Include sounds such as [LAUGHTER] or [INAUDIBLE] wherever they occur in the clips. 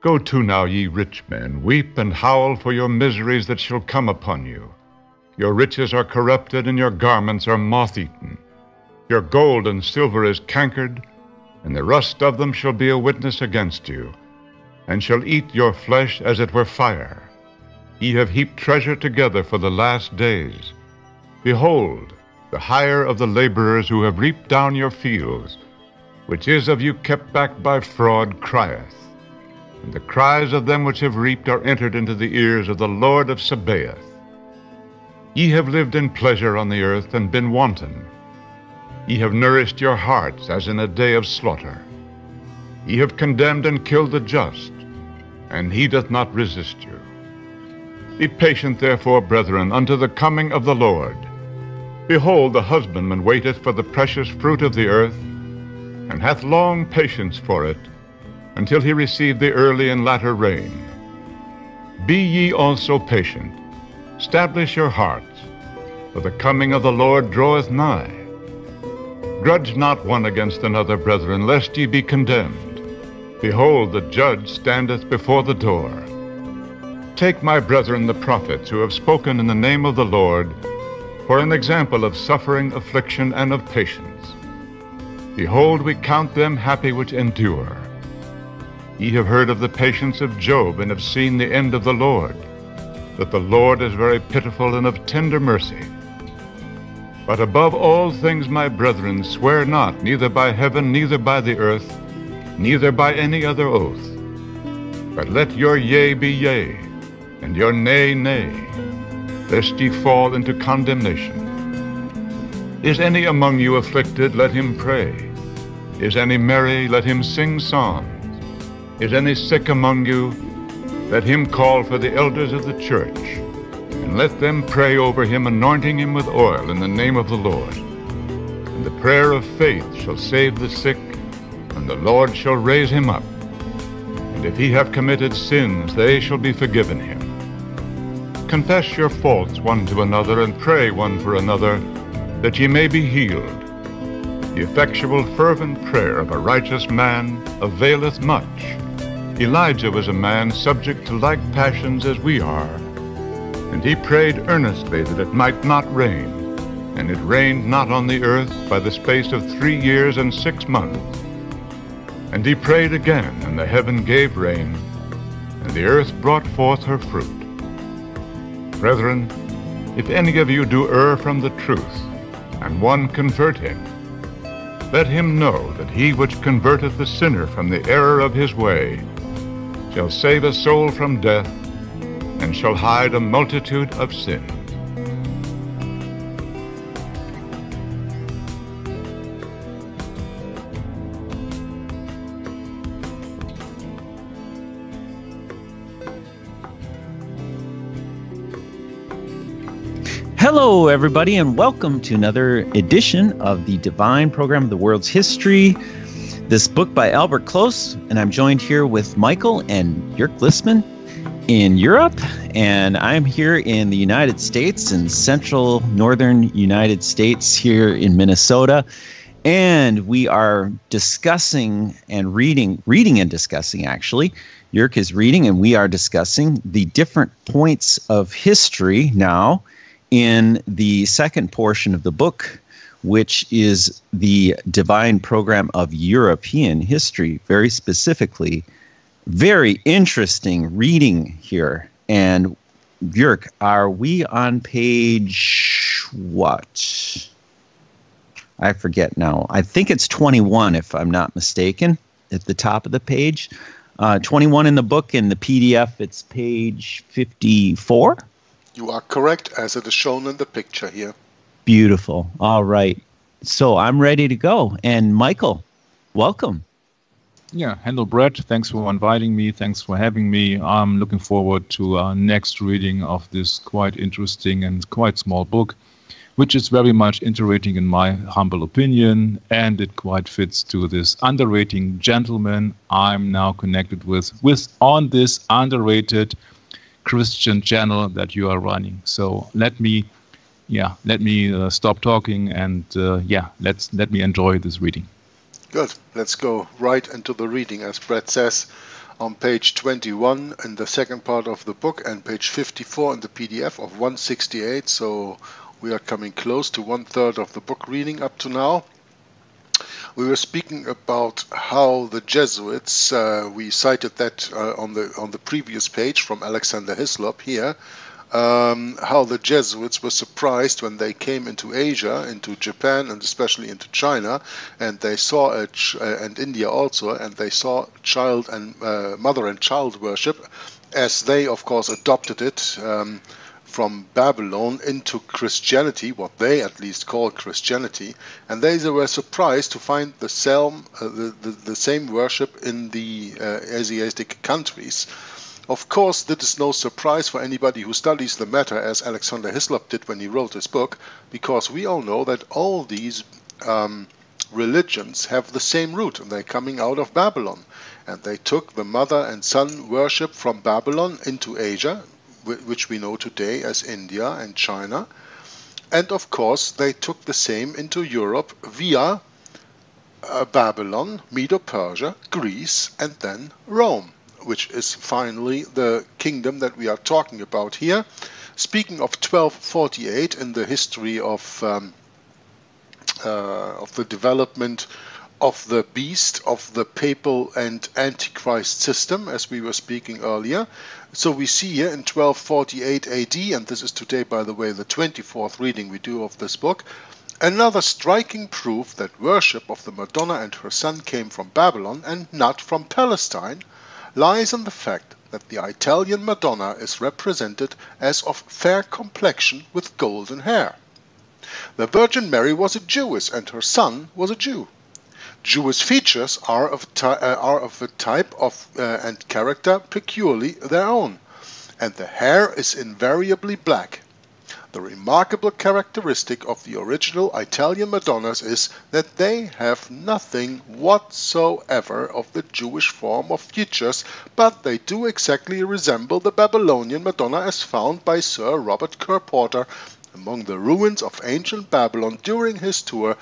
Go to now, ye rich men, weep and howl for your miseries that shall come upon you. Your riches are corrupted, and your garments are moth eaten. Your gold and silver is cankered, and the rust of them shall be a witness against you, and shall eat your flesh as it were fire. Ye have heaped treasure together for the last days. Behold, the hire of the laborers who have reaped down your fields, which is of you kept back by fraud, crieth. And the cries of them which have reaped are entered into the ears of the Lord of Sabaoth. Ye have lived in pleasure on the earth and been wanton. Ye have nourished your hearts as in a day of slaughter. Ye have condemned and killed the just, and he doth not resist you. Be patient, therefore, brethren, unto the coming of the Lord. Behold, the husbandman waiteth for the precious fruit of the earth, and hath long patience for it, until he receive the early and latter rain. Be ye also patient, establish your hearts, for the coming of the Lord draweth nigh. Grudge not one against another, brethren, lest ye be condemned. Behold, the judge standeth before the door. Take my brethren the prophets, who have spoken in the name of the Lord, for an example of suffering, affliction, and of patience. Behold, we count them happy which endure. Ye have heard of the patience of Job, and have seen the end of the Lord, that the Lord is very pitiful and of tender mercy. But above all things, my brethren, swear not, neither by heaven, neither by the earth, neither by any other oath. But let your yea be yea, and your nay, nay, lest ye fall into condemnation. Is any among you afflicted? Let him pray. Is any merry? Let him sing psalms. Is any sick among you? Let him call for the elders of the church, and let them pray over him, anointing him with oil in the name of the Lord. And the prayer of faith shall save the sick, and the Lord shall raise him up. And if he have committed sins, they shall be forgiven him. Confess your faults one to another, and pray one for another, that ye may be healed. The effectual fervent prayer of a righteous man availeth much. Elijah was a man subject to like passions as we are, and he prayed earnestly that it might not rain. And it rained not on the earth by the space of three years and six months. And he prayed again, and the heaven gave rain, and the earth brought forth her fruit. Brethren, if any of you do err from the truth, and one convert him, let him know that he which converteth the sinner from the error of his way shall save a soul from death, and shall hide a multitude of sins. Hello, everybody, and welcome to another edition of the Divine Program of the World's History. This book by Albert Close, and I'm joined here with Michael and Jörg Listman in Europe, and I'm here in the United States, in central northern United States, here in Minnesota. And we are discussing and reading, reading and discussing actually. Jörg is reading, and we are discussing the different points of history now in the second portion of the book, which is the divine program of European history, very specifically. Very interesting reading here. And Jörg, are we on page what? I forget now. I think it's 21, if I'm not mistaken, at the top of the page. Uh, 21 in the book, in the PDF, it's page 54. You are correct, as it is shown in the picture here. Beautiful. All right. So I'm ready to go. And Michael, welcome. Yeah, hello, Bret. Thanks for inviting me. Thanks for having me. I'm looking forward to our next reading of this quite interesting and quite small book, which is very much interesting in my humble opinion, and it quite fits to this underrating gentleman I'm now connected with, with on this underrated Christian channel that you are running. So let me, yeah, let me uh, stop talking and uh, yeah, let's let me enjoy this reading. Good. Let's go right into the reading. As Bret says, on page 21 in the second part of the book and page 54 in the PDF of 168. So we are coming close to one third of the book reading up to now. We were speaking about how the Jesuits, uh, we cited that uh, on the on the previous page from Alexander Hislop here, um, how the Jesuits were surprised when they came into Asia, into Japan, and especially into China, and they saw ch- uh, and India also, and they saw child and uh, mother and child worship, as they of course adopted it. Um, from Babylon into Christianity, what they at least call Christianity, and they were surprised to find the same, uh, the, the, the, same worship in the uh, Asiatic countries. Of course, this is no surprise for anybody who studies the matter as Alexander Hislop did when he wrote his book, because we all know that all these um, religions have the same root, and they're coming out of Babylon. And they took the mother and son worship from Babylon into Asia, which we know today as India and China. And of course, they took the same into Europe via uh, Babylon, Medo Persia, Greece, and then Rome which is finally the kingdom that we are talking about here. Speaking of 1248 in the history of um, uh, of the development of the beast of the papal and antichrist system as we were speaking earlier so we see here in 1248 AD and this is today by the way the 24th reading we do of this book another striking proof that worship of the Madonna and her son came from Babylon and not from Palestine lies in the fact that the Italian Madonna is represented as of fair complexion with golden hair. The Virgin Mary was a Jewess and her son was a Jew. Jewish features are of, uh, are of a type of uh, and character peculiarly their own, and the hair is invariably black. The remarkable characteristic of the original Italian Madonnas is that they have nothing whatsoever of the Jewish form of features, but they do exactly resemble the Babylonian Madonna as found by Sir Robert Kerr Porter among the ruins of ancient Babylon during his tour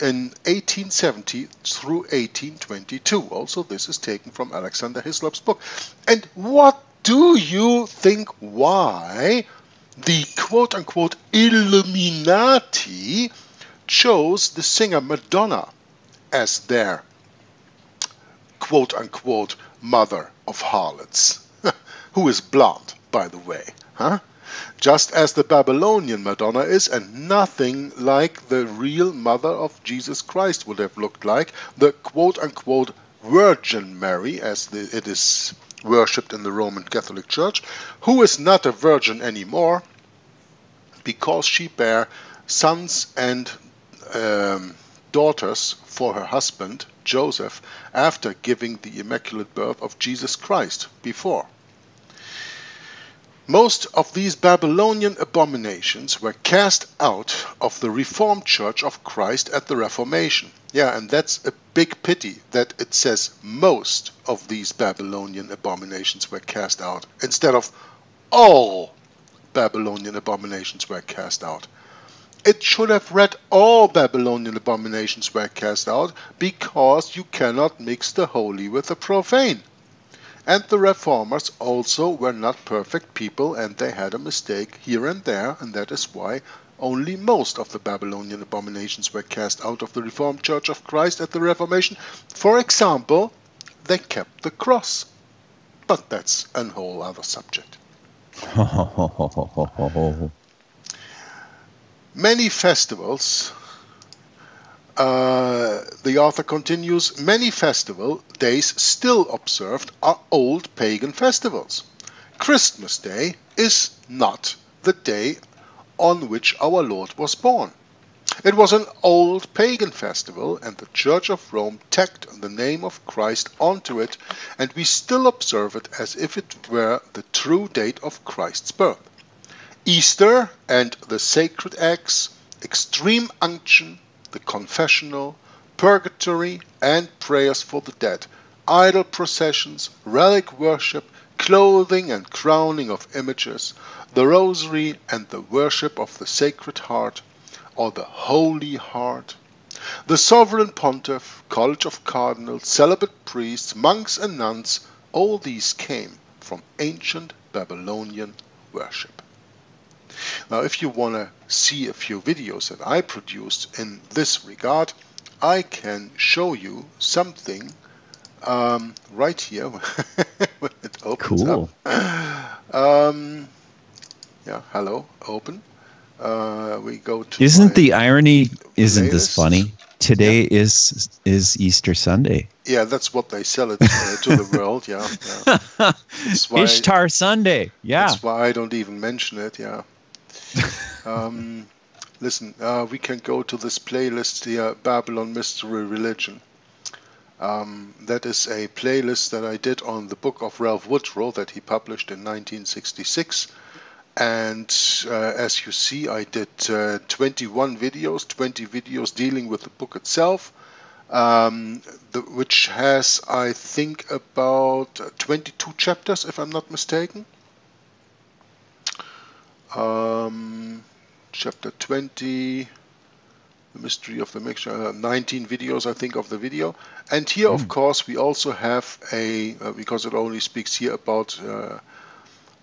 in 1870 through 1822. Also, this is taken from Alexander Hislop's book. And what do you think why the quote unquote Illuminati chose the singer Madonna as their quote unquote mother of harlots, [LAUGHS] who is blonde, by the way, huh? Just as the Babylonian Madonna is, and nothing like the real mother of Jesus Christ would have looked like, the quote unquote Virgin Mary, as the, it is worshipped in the Roman Catholic Church, who is not a virgin anymore because she bare sons and um, daughters for her husband Joseph after giving the immaculate birth of Jesus Christ before. Most of these Babylonian abominations were cast out of the Reformed Church of Christ at the Reformation. Yeah, and that's a big pity that it says most of these Babylonian abominations were cast out instead of all Babylonian abominations were cast out. It should have read all Babylonian abominations were cast out because you cannot mix the holy with the profane. And the reformers also were not perfect people and they had a mistake here and there, and that is why only most of the Babylonian abominations were cast out of the Reformed Church of Christ at the Reformation. For example, they kept the cross. But that's a whole other subject. [LAUGHS] Many festivals uh, the author continues, many festival days still observed are old pagan festivals. Christmas Day is not the day on which our Lord was born. It was an old pagan festival, and the Church of Rome tacked the name of Christ onto it, and we still observe it as if it were the true date of Christ's birth. Easter and the sacred eggs, extreme unction, the confessional, purgatory, and prayers for the dead, idol processions, relic worship, clothing and crowning of images, the rosary and the worship of the Sacred Heart, or the Holy Heart, the sovereign pontiff, college of cardinals, celibate priests, monks, and nuns All these came from ancient Babylonian worship. Now, if you want to see a few videos that I produced in this regard, I can show you something um, right here [LAUGHS] when it opens Cool. up. Um, yeah, hello, open. Uh, we go to Isn't the irony? Isn't this funny? Today is is Easter Sunday. yeah, that's what they sell it uh, to the [LAUGHS] world. Yeah, yeah. [LAUGHS] Ishtar Sunday. Yeah. That's why I don't even mention it. Yeah. Um, listen, uh, we can go to this playlist here, Babylon Mystery Religion. Um, that is a playlist that I did on the book of Ralph Woodrow that he published in 1966. And uh, as you see, I did uh, 21 videos, 20 videos dealing with the book itself, um, the, which has, I think, about 22 chapters, if I'm not mistaken. Um, chapter 20, the mystery of the mixture, uh, 19 videos, I think, of the video. And here, of course, we also have a, uh, because it only speaks here about uh,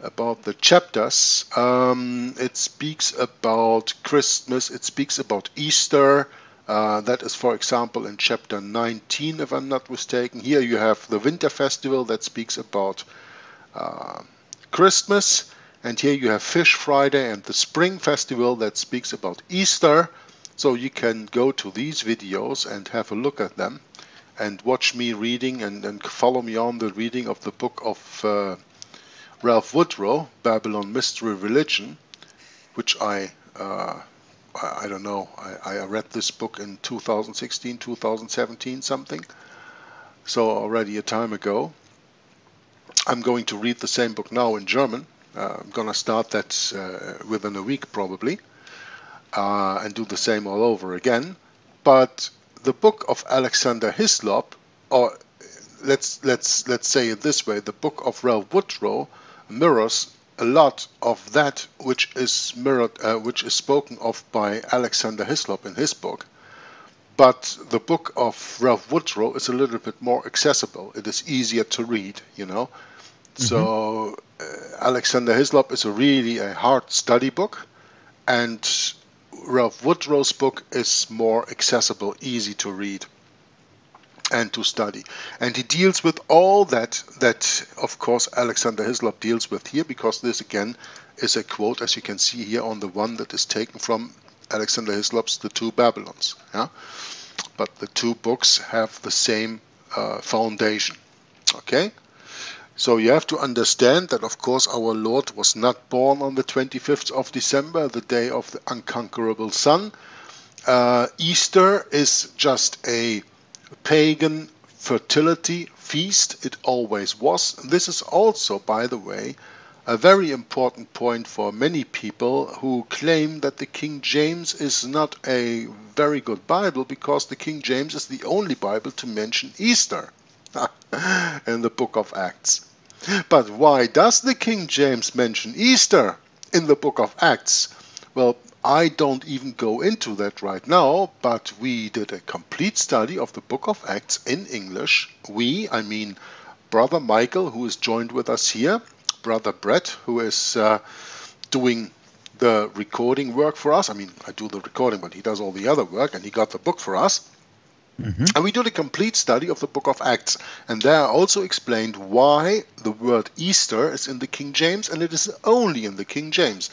about the chapters. Um, it speaks about Christmas. It speaks about Easter. Uh, that is, for example, in chapter 19, if I'm not mistaken. Here you have the Winter Festival that speaks about uh, Christmas. And here you have Fish Friday and the Spring Festival that speaks about Easter. So you can go to these videos and have a look at them and watch me reading and, and follow me on the reading of the book of uh, Ralph Woodrow, Babylon Mystery Religion, which I, uh, I, don't know, I, I read this book in 2016, 2017, something, so already a time ago. I'm going to read the same book now in German. Uh, I'm going to start that uh, within a week probably, uh, and do the same all over again. But the book of Alexander Hislop, or let's let's let's say it this way: the book of Ralph Woodrow mirrors a lot of that which is mirrored, uh, which is spoken of by Alexander Hislop in his book. But the book of Ralph Woodrow is a little bit more accessible. It is easier to read, you know. So uh, Alexander Hislop is a really a hard study book, and Ralph Woodrow's book is more accessible, easy to read and to study. And he deals with all that that of course Alexander Hislop deals with here because this again is a quote as you can see here on the one that is taken from Alexander Hislop's The Two Babylons. Yeah? But the two books have the same uh, foundation. Okay? So you have to understand that, of course, our Lord was not born on the 25th of December, the day of the unconquerable sun. Uh, Easter is just a pagan fertility feast. It always was. This is also, by the way, a very important point for many people who claim that the King James is not a very good Bible because the King James is the only Bible to mention Easter [LAUGHS] in the book of Acts. But why does the King James mention Easter in the book of Acts? Well, I don't even go into that right now, but we did a complete study of the book of Acts in English. We, I mean, Brother Michael, who is joined with us here, Brother Bret, who is uh, doing the recording work for us. I mean, I do the recording, but he does all the other work, and he got the book for us. Mm-hmm. And we did a complete study of the book of Acts. And there I also explained why the word Easter is in the King James and it is only in the King James.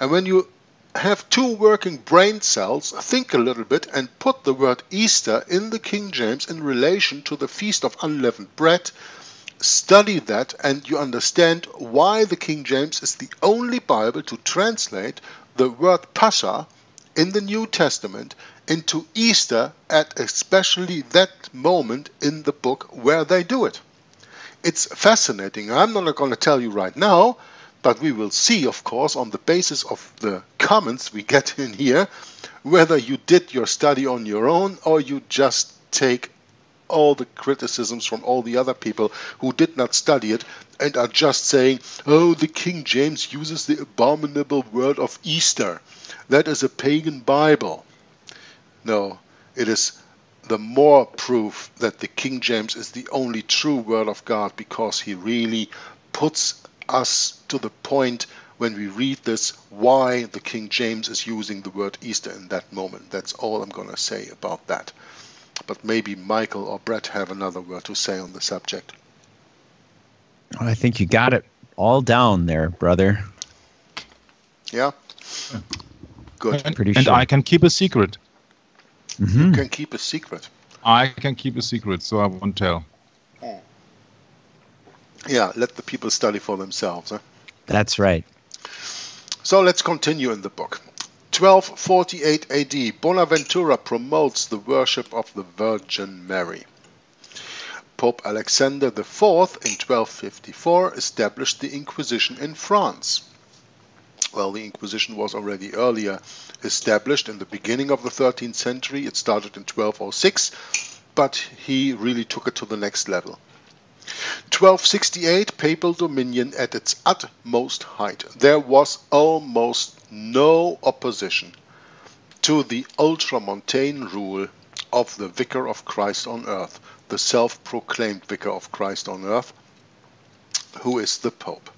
And when you have two working brain cells, think a little bit and put the word Easter in the King James in relation to the Feast of Unleavened Bread. Study that and you understand why the King James is the only Bible to translate the word Pascha in the New Testament into Easter at especially that moment in the book where they do it. It's fascinating. I'm not going to tell you right now, but we will see, of course, on the basis of the comments we get [LAUGHS] in here, whether you did your study on your own or you just take all the criticisms from all the other people who did not study it and are just saying, oh, the King James uses the abominable word of Easter. That is a pagan Bible. No, it is the more proof that the King James is the only true Word of God because he really puts us to the point when we read this why the King James is using the word Easter in that moment. That's all I'm going to say about that. But maybe Michael or Bret have another word to say on the subject. I think you got it all down there, brother. Yeah? Good. And, Pretty and sure. I can keep a secret. Mhm. You can keep a secret. I can keep a secret, so I won't tell. Yeah, let the people study for themselves. Huh? That's right. So let's continue in the book. 1248 AD, Bonaventura promotes the worship of the Virgin Mary. Pope Alexander IV in 1254 established the Inquisition in France. Well, the Inquisition was already earlier established in the beginning of the 13th century. It started in 1206, but he really took it to the next level. 1268 papal dominion at its utmost height. There was almost no opposition to the ultramontane rule of the Vicar of Christ on earth, the self proclaimed Vicar of Christ on earth, who is the Pope.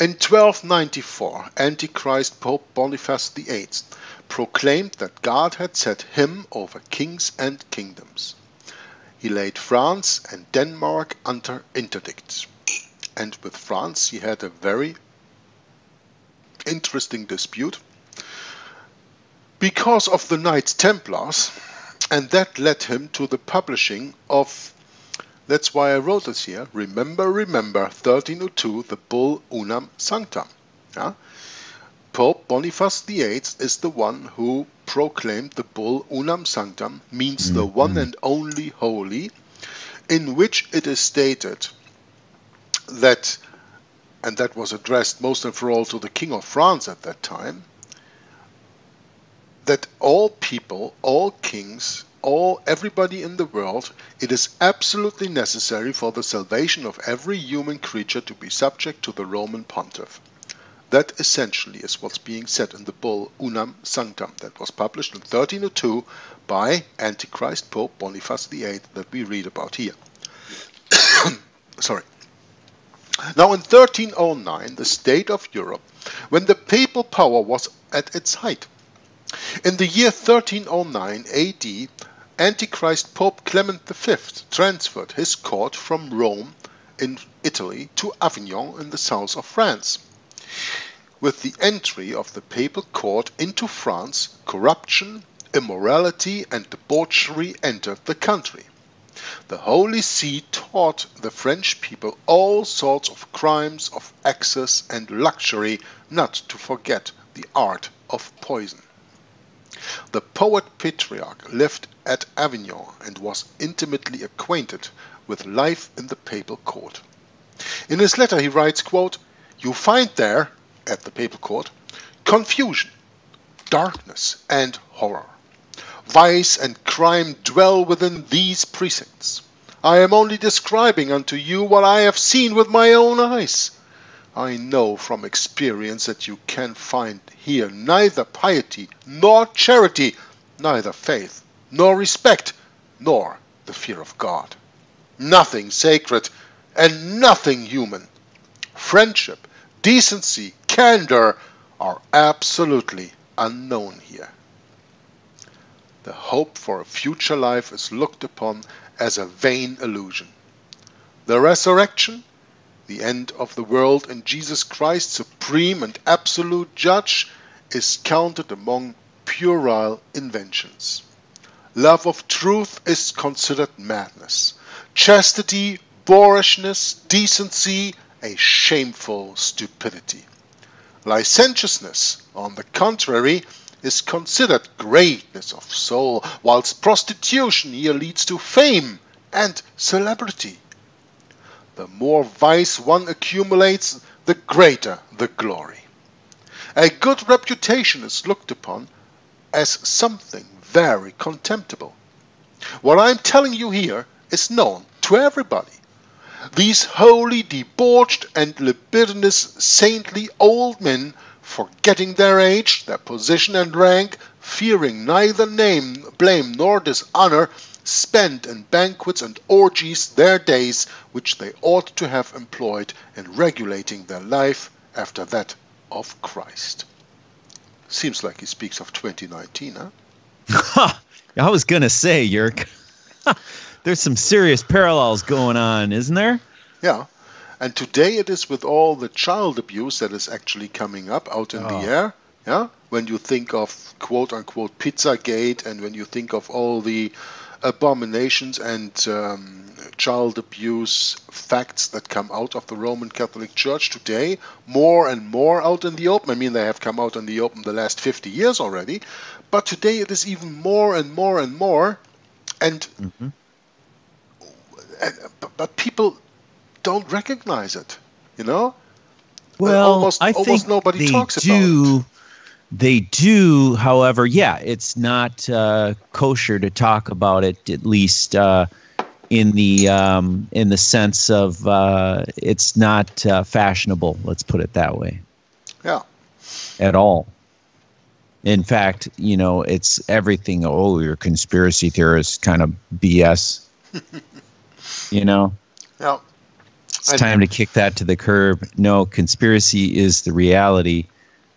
In 1294, Antichrist Pope Boniface VIII proclaimed that God had set him over kings and kingdoms. He laid France and Denmark under interdicts. And with France he had a very interesting dispute because of the Knights Templars, and that led him to the publishing of that's why I wrote this here. Remember, remember, 1302, the bull Unam Sanctam. Yeah? Pope Boniface VIII is the one who proclaimed the bull Unam Sanctam, means the mm-hmm. one and only holy, in which it is stated that, and that was addressed most and for all to the King of France at that time, that all people, all kings, all everybody in the world, it is absolutely necessary for the salvation of every human creature to be subject to the Roman pontiff. That essentially is what's being said in the bull Unam Sanctam that was published in 1302 by Antichrist Pope Boniface VIII that we read about here. [COUGHS] Sorry. Now in 1309, the state of Europe, when the papal power was at its height, in the year 1309 AD, Antichrist Pope Clement V transferred his court from Rome in Italy to Avignon in the south of France. With the entry of the papal court into France, corruption, immorality, and debauchery entered the country. The Holy See taught the French people all sorts of crimes of excess and luxury, not to forget the art of poison. The poet patriarch lived at Avignon and was intimately acquainted with life in the papal court. In his letter he writes, quote, You find there, at the papal court, confusion, darkness, and horror. Vice and crime dwell within these precincts. I am only describing unto you what I have seen with my own eyes. I know from experience that you can find here neither piety nor charity, neither faith nor respect, nor the fear of God. Nothing sacred and nothing human. Friendship, decency, candor are absolutely unknown here. The hope for a future life is looked upon as a vain illusion. The resurrection, the end of the world and Jesus Christ, supreme and absolute judge, is counted among puerile inventions. Love of truth is considered madness. Chastity, boorishness, decency, a shameful stupidity. Licentiousness, on the contrary, is considered greatness of soul, whilst prostitution here leads to fame and celebrity. The more vice one accumulates, the greater the glory. A good reputation is looked upon as something very contemptible. What I'm telling you here is known to everybody. These holy, debauched, and libidinous, saintly old men, forgetting their age, their position and rank, fearing neither name, blame nor dishonor, spend in banquets and orgies their days which they ought to have employed in regulating their life after that of Christ. Seems like he speaks of 2019, huh? [LAUGHS] I was going to say, Jörg, [LAUGHS] there's some serious parallels going on, isn't there? Yeah. And today it is with all the child abuse that is actually coming up out in oh. the ah. air. Yeah. When you think of quote unquote Pizzagate and when you think of all the abominations and um, child abuse facts that come out of the Roman Catholic Church today, more and more out in the open. I mean, they have come out in the open the last 50 years already, but today it is even more and more and more. And, mm-hmm. and but people don't recognize it, you know. Well, almost, I almost think nobody they talks do. About they do, however, yeah, it's not uh, kosher to talk about it. At least uh, in the um, in the sense of uh, it's not uh, fashionable. Let's put it that way. Yeah. At all. In fact, you know, it's everything. Oh, you're conspiracy theorist kind of BS. [LAUGHS] you know. Yeah. It's time to kick that to the curb. No, conspiracy is the reality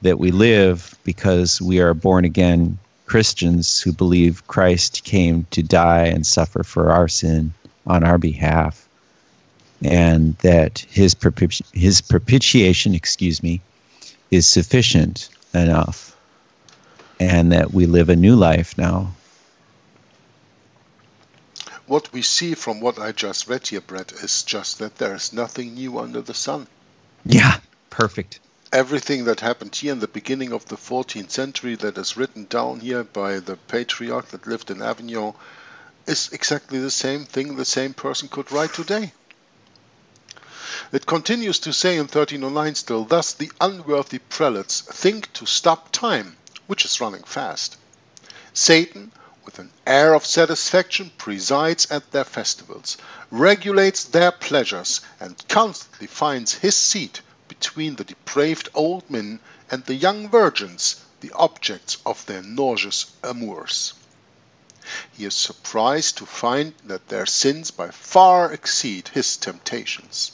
that we live because we are born again Christians who believe Christ came to die and suffer for our sin on our behalf, and that his propiti- his propitiation, excuse me, is sufficient enough, and that we live a new life now. What we see from what I just read here, Bret, is just that there is nothing new under the sun. Yeah, perfect everything that happened here in the beginning of the 14th century that is written down here by the patriarch that lived in Avignon is exactly the same thing the same person could write today. It continues to say in 1309 still, thus the unworthy prelates think to stop time, which is running fast. Satan, with an air of satisfaction, presides at their festivals, regulates their pleasures, and constantly finds his seat between the depraved old men and the young virgins, the objects of their nauseous amours. He is surprised to find that their sins by far exceed his temptations.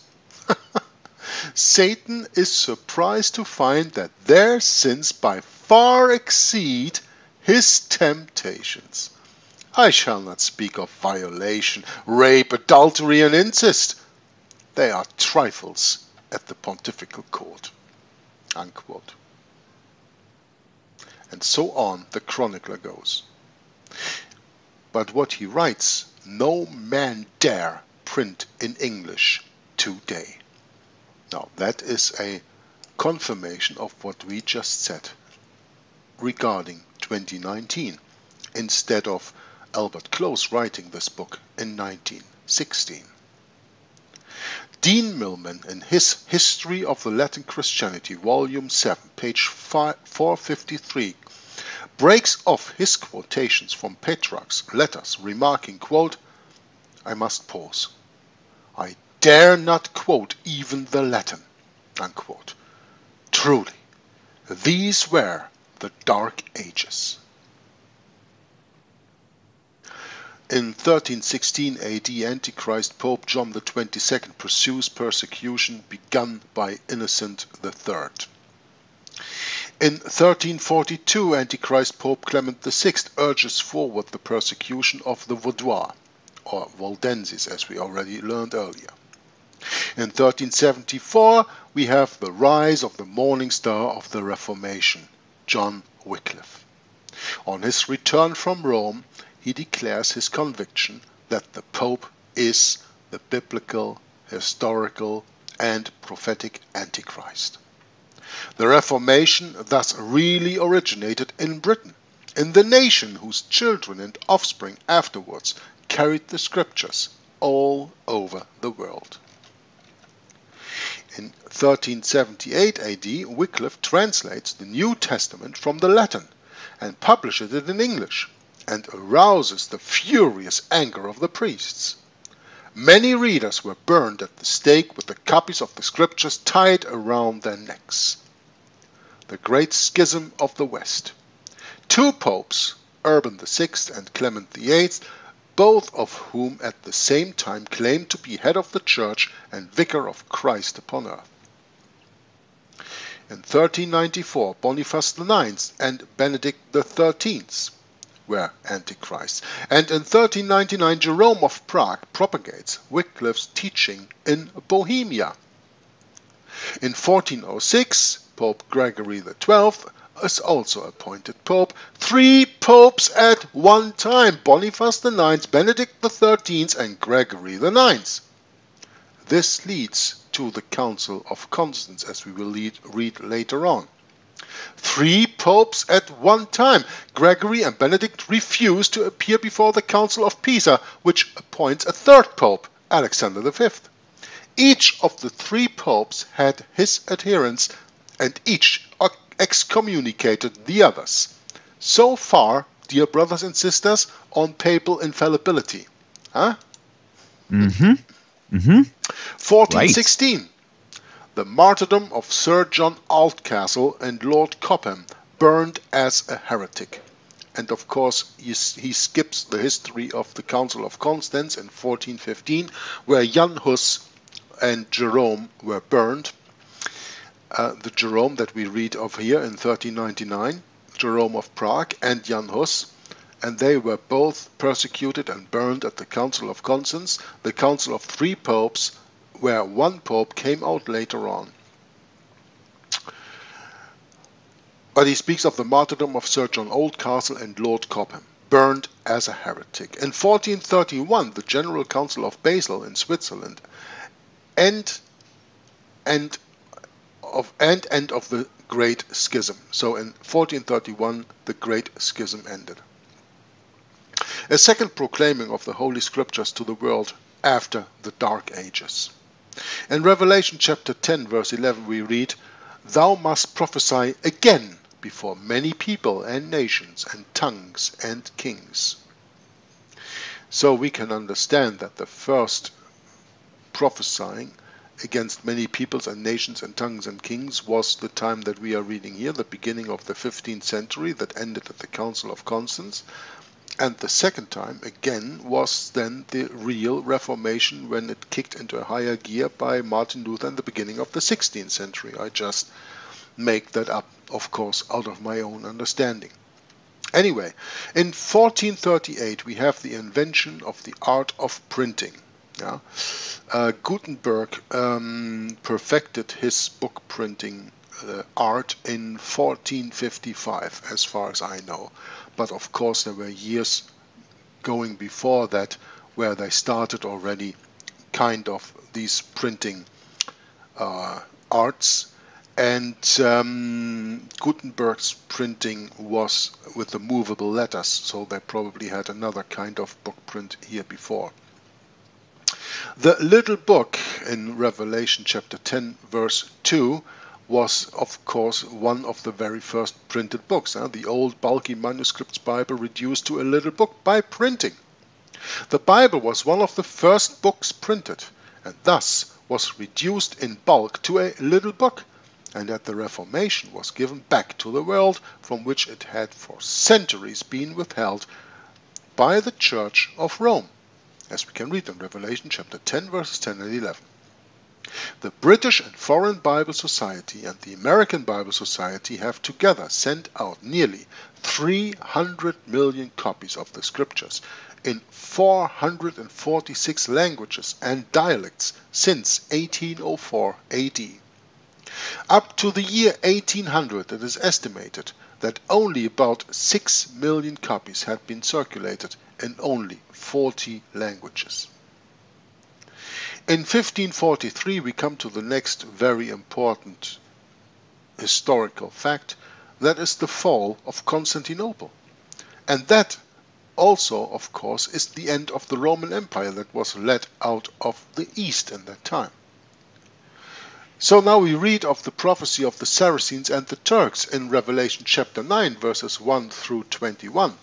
[LAUGHS] Satan is surprised to find that their sins by far exceed his temptations. I shall not speak of violation, rape, adultery, and incest. They are trifles at the pontifical court. Unquote. And so on the chronicler goes. But what he writes, no man dare print in English today. Now, that is a confirmation of what we just said regarding 2019, instead of Albert Close writing this book in 1916. Dean Milman in his History of the Latin Christianity, Volume 7, page 453, breaks off his quotations from Petrarch's letters, remarking, quote, I must pause. I dare not quote even the Latin. Unquote. Truly, these were the dark ages. In 1316 AD, Antichrist Pope John XXII pursues persecution begun by Innocent III. In 1342, Antichrist Pope Clement VI urges forward the persecution of the Vaudois, or Waldenses as we already learned earlier. In 1374, we have the rise of the morning star of the Reformation, John Wycliffe. On his return from Rome, he declares his conviction that the Pope is the biblical, historical, and prophetic Antichrist. The Reformation thus really originated in Britain, in the nation whose children and offspring afterwards carried the scriptures all over the world. In 1378 AD, Wycliffe translates the New Testament from the Latin and publishes it in English and arouses the furious anger of the priests. Many readers were burned at the stake with the copies of the scriptures tied around their necks. The Great Schism of the West. two popes, Urban VI and Clement VIII, both of whom at the same time claimed to be head of the Church and vicar of Christ upon earth. In 1394, Boniface IX and Benedict XIII were antichrists, and in 1399 Jerome of Prague propagates Wycliffe's teaching in Bohemia. In 1406, Pope Gregory the XII is also appointed pope. Three popes at one time Boniface IX, Benedict XIII, and Gregory the IX. This leads to the Council of Constance, as we will lead, read later on. Three popes at one time. Gregory and Benedict refuse to appear before the Council of Pisa, which appoints a third pope, Alexander V. Each of the three popes had his adherents, and each excommunicated the others. So far, dear brothers and sisters, on papal infallibility. Huh? Mm-hmm. Mm-hmm. 1416. Right. The martyrdom of Sir John Oldcastle and Lord Cobham, burned as a heretic. And of course, he, skips the history of the Council of Constance in 1415, where Jan Hus and Jerome were burned. Uh, the Jerome that we read of here in 1399, Jerome of Prague and Jan Hus, and they were both persecuted and burned at the Council of Constance, the Council of Three Popes, where one Pope came out later on. But he speaks of the martyrdom of Sir John Oldcastle and Lord Cobham, burned as a heretic. In 1431, the General Council of Basel in Switzerland and and of and end of the Great Schism. So in 1431, the Great Schism ended a second proclaiming of the Holy Scriptures to the world after the Dark Ages. In Revelation chapter 10, verse 11, we read, Thou must prophesy again before many people and nations and tongues and kings. So we can understand that the first prophesying against many peoples and nations and tongues and kings was the time that we are reading here, the beginning of the 15th century that ended at the Council of Constance, and the second time, again, was then the real Reformation when it kicked into a higher gear by Martin Luther in the beginning of the 16th century. I just make that up, of course, out of my own understanding. Anyway, in 1438 we have the invention of the art of printing. Yeah? Uh, Gutenberg um, perfected his book printing uh, art in 1455, as far as I know. But of course, there were years going before that where they started already kind of these printing uh, arts. And um, Gutenberg's printing was with the movable letters, so they probably had another kind of book print here before. The little book in Revelation chapter 10, verse 2 was, of course, one of the very first printed books. Huh? The old bulky manuscripts Bible reduced to a little book by printing. The Bible was one of the first books printed, and thus was reduced in bulk to a little book, and that the Reformation was given back to the world from which it had for centuries been withheld by the Church of Rome, as we can read in Revelation chapter 10, verses 10 and 11. The British and Foreign Bible Society and the American Bible Society have together sent out nearly 300 million copies of the Scriptures in 446 languages and dialects since 1804 AD. Up to the year 1800 it is estimated that only about 6 million copies had been circulated in only 40 languages. In 1543 we come to the next very important historical fact, that is the fall of Constantinople. And that also, of course, is the end of the Roman Empire that was led out of the East in that time. So now we read of the prophecy of the Saracens and the Turks in Revelation chapter 9 verses 1 through 21.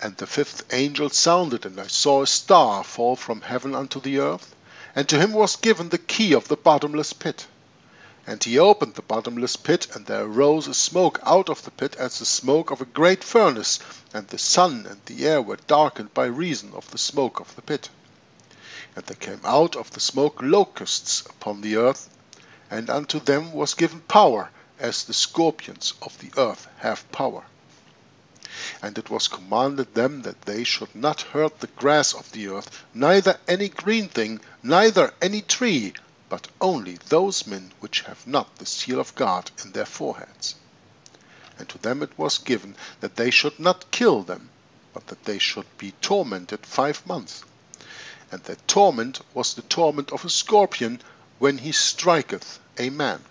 And the fifth angel sounded, and I saw a star fall from heaven unto the earth, and to him was given the key of the bottomless pit. And he opened the bottomless pit, and there arose a smoke out of the pit as the smoke of a great furnace, and the sun and the air were darkened by reason of the smoke of the pit. And there came out of the smoke locusts upon the earth, and unto them was given power, as the scorpions of the earth have power. And it was commanded them that they should not hurt the grass of the earth, neither any green thing, neither any tree, but only those men which have not the seal of God in their foreheads. And to them it was given that they should not kill them, but that they should be tormented five months. And their torment was the torment of a scorpion when he striketh a man.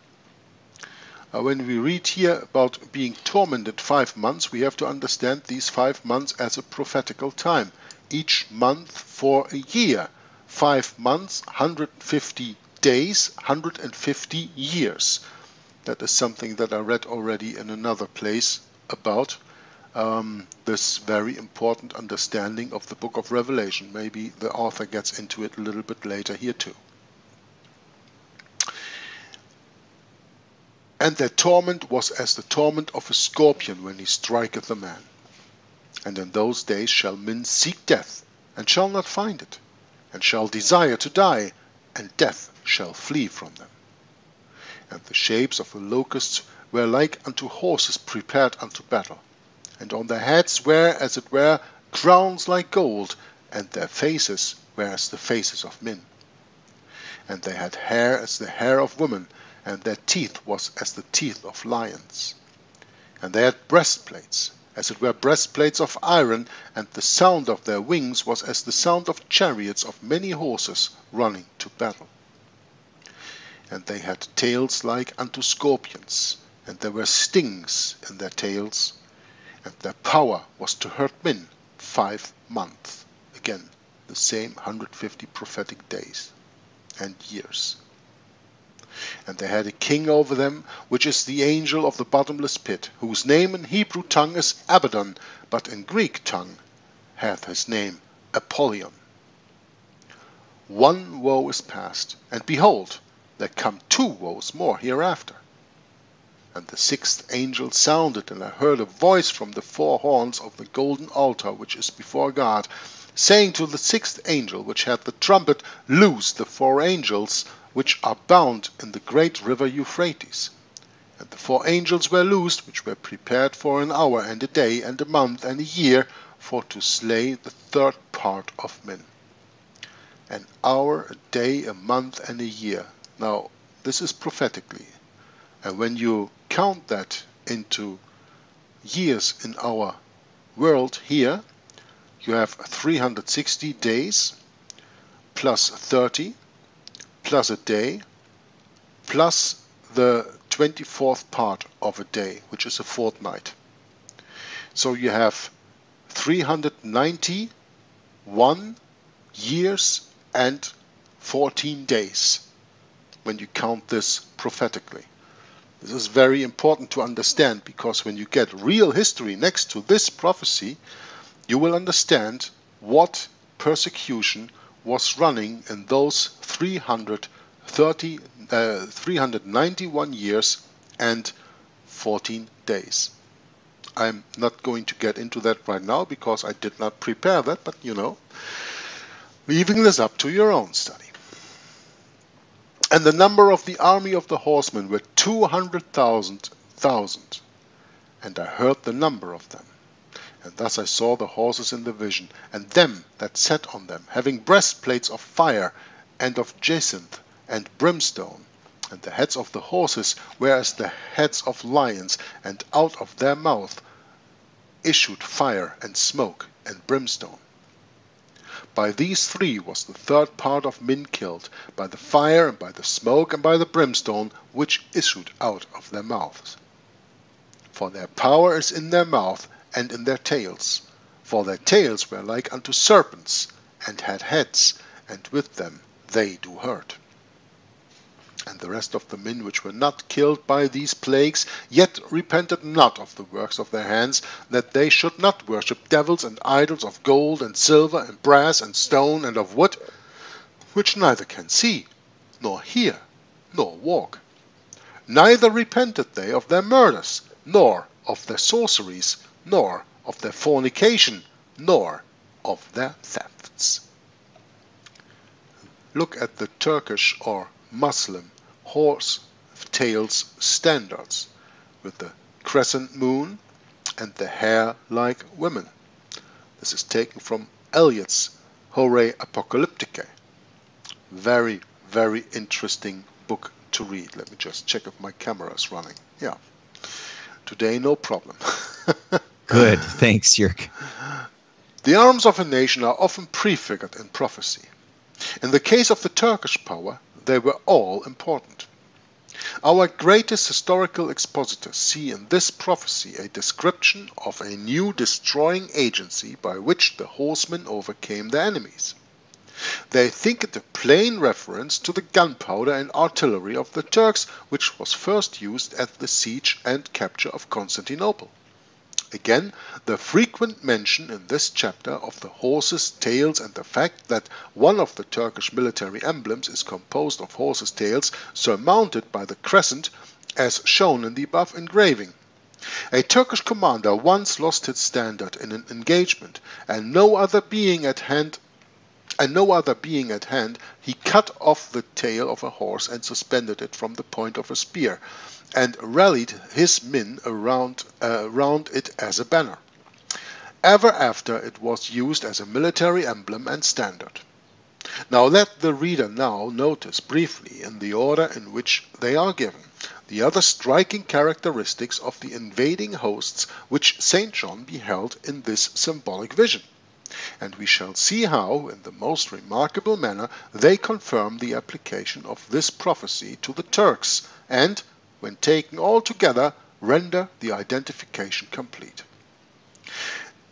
Uh, when we read here about being tormented five months, we have to understand these five months as a prophetical time. Each month for a year. Five months, 150 days, 150 years. That is something that I read already in another place about um, this very important understanding of the book of Revelation. Maybe the author gets into it a little bit later here too. And their torment was as the torment of a scorpion when he striketh a man. And in those days shall men seek death, and shall not find it, and shall desire to die, and death shall flee from them. And the shapes of the locusts were like unto horses prepared unto battle, and on their heads were as it were crowns like gold, and their faces were as the faces of men. And they had hair as the hair of women, and their teeth was as the teeth of lions. And they had breastplates, as it were breastplates of iron, and the sound of their wings was as the sound of chariots of many horses running to battle. And they had tails like unto scorpions, and there were stings in their tails, and their power was to hurt men five months. Again, the same 150 prophetic days and years. And they had a king over them, which is the angel of the bottomless pit, whose name in Hebrew tongue is Abaddon, but in Greek tongue hath his name Apollyon. One woe is past, and behold, there come two woes more hereafter. And the sixth angel sounded, and I heard a voice from the four horns of the golden altar which is before God, saying to the sixth angel which had the trumpet, Loose the four angels which are bound in the great river Euphrates. And the four angels were loosed, which were prepared for an hour and a day and a month and a year, for to slay the third part of men. An hour, a day, a month, and a year. Now, this is prophetically. And when you count that into years in our world here, you have 360 days plus 30 plus a day plus the 24th part of a day, which is a fortnight. So you have 391 years and 14 days when you count this prophetically. This is very important to understand because when you get real history next to this prophecy, you will understand what persecution was running in those 330, uh, 391 years and 14 days. I'm not going to get into that right now because I did not prepare that, but you know, leaving this up to your own study. And the number of the army of the horsemen were 200,000, thousand, and I heard the number of them. And thus I saw the horses in the vision, and them that sat on them, having breastplates of fire, and of jacinth, and brimstone. And the heads of the horses were as the heads of lions, and out of their mouth issued fire, and smoke, and brimstone. By these three was the third part of men killed, by the fire, and by the smoke, and by the brimstone, which issued out of their mouths. For their power is in their mouth, and in their tails. For their tails were like unto serpents, and had heads, and with them they do hurt. And the rest of the men which were not killed by these plagues, yet repented not of the works of their hands, that they should not worship devils and idols of gold and silver and brass and stone and of wood, which neither can see, nor hear, nor walk. Neither repented they of their murders, nor of their sorceries, nor of their fornication, nor of their thefts. Look at the Turkish or Muslim horse tails standards with the crescent moon and the hair like women. This is taken from Elliot's Horae Apocalypticae. Very, very interesting book to read. Let me just check if my camera is running. Yeah. Today, no problem. [LAUGHS] Good. Thanks, Jörg. The arms of a nation are often prefigured in prophecy. In the case of the Turkish power, they were all important. Our greatest historical expositors see in this prophecy a description of a new destroying agency by which the horsemen overcame their enemies. They think it a plain reference to the gunpowder and artillery of the Turks, which was first used at the siege and capture of Constantinople. Again, the frequent mention in this chapter of the horses' tails and the fact that one of the Turkish military emblems is composed of horses' tails surmounted by the crescent, as shown in the above engraving. A Turkish commander once lost his standard in an engagement, and no other being at hand and no other being at hand, he cut off the tail of a horse and suspended it from the point of a spear and rallied his men around, uh, around it as a banner. Ever after it was used as a military emblem and standard. Now let the reader now notice briefly in the order in which they are given the other striking characteristics of the invading hosts which St. John beheld in this symbolic vision. And we shall see how, in the most remarkable manner, they confirm the application of this prophecy to the Turks, and, when taken all together, render the identification complete.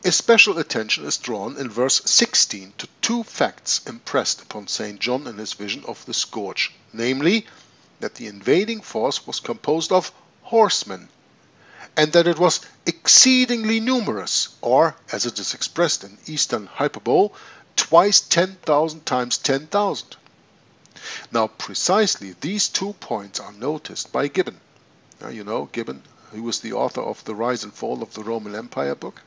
Especial attention is drawn in verse 16 to two facts impressed upon St. John in his vision of the scourge, namely, that the invading force was composed of horsemen, and that it was exceedingly numerous, or, as it is expressed in Eastern hyperbole, twice 10,000 times 10,000. Now, precisely these two points are noticed by Gibbon. Now, you know, Gibbon, who was the author of The Rise and Fall of the Roman Empire book.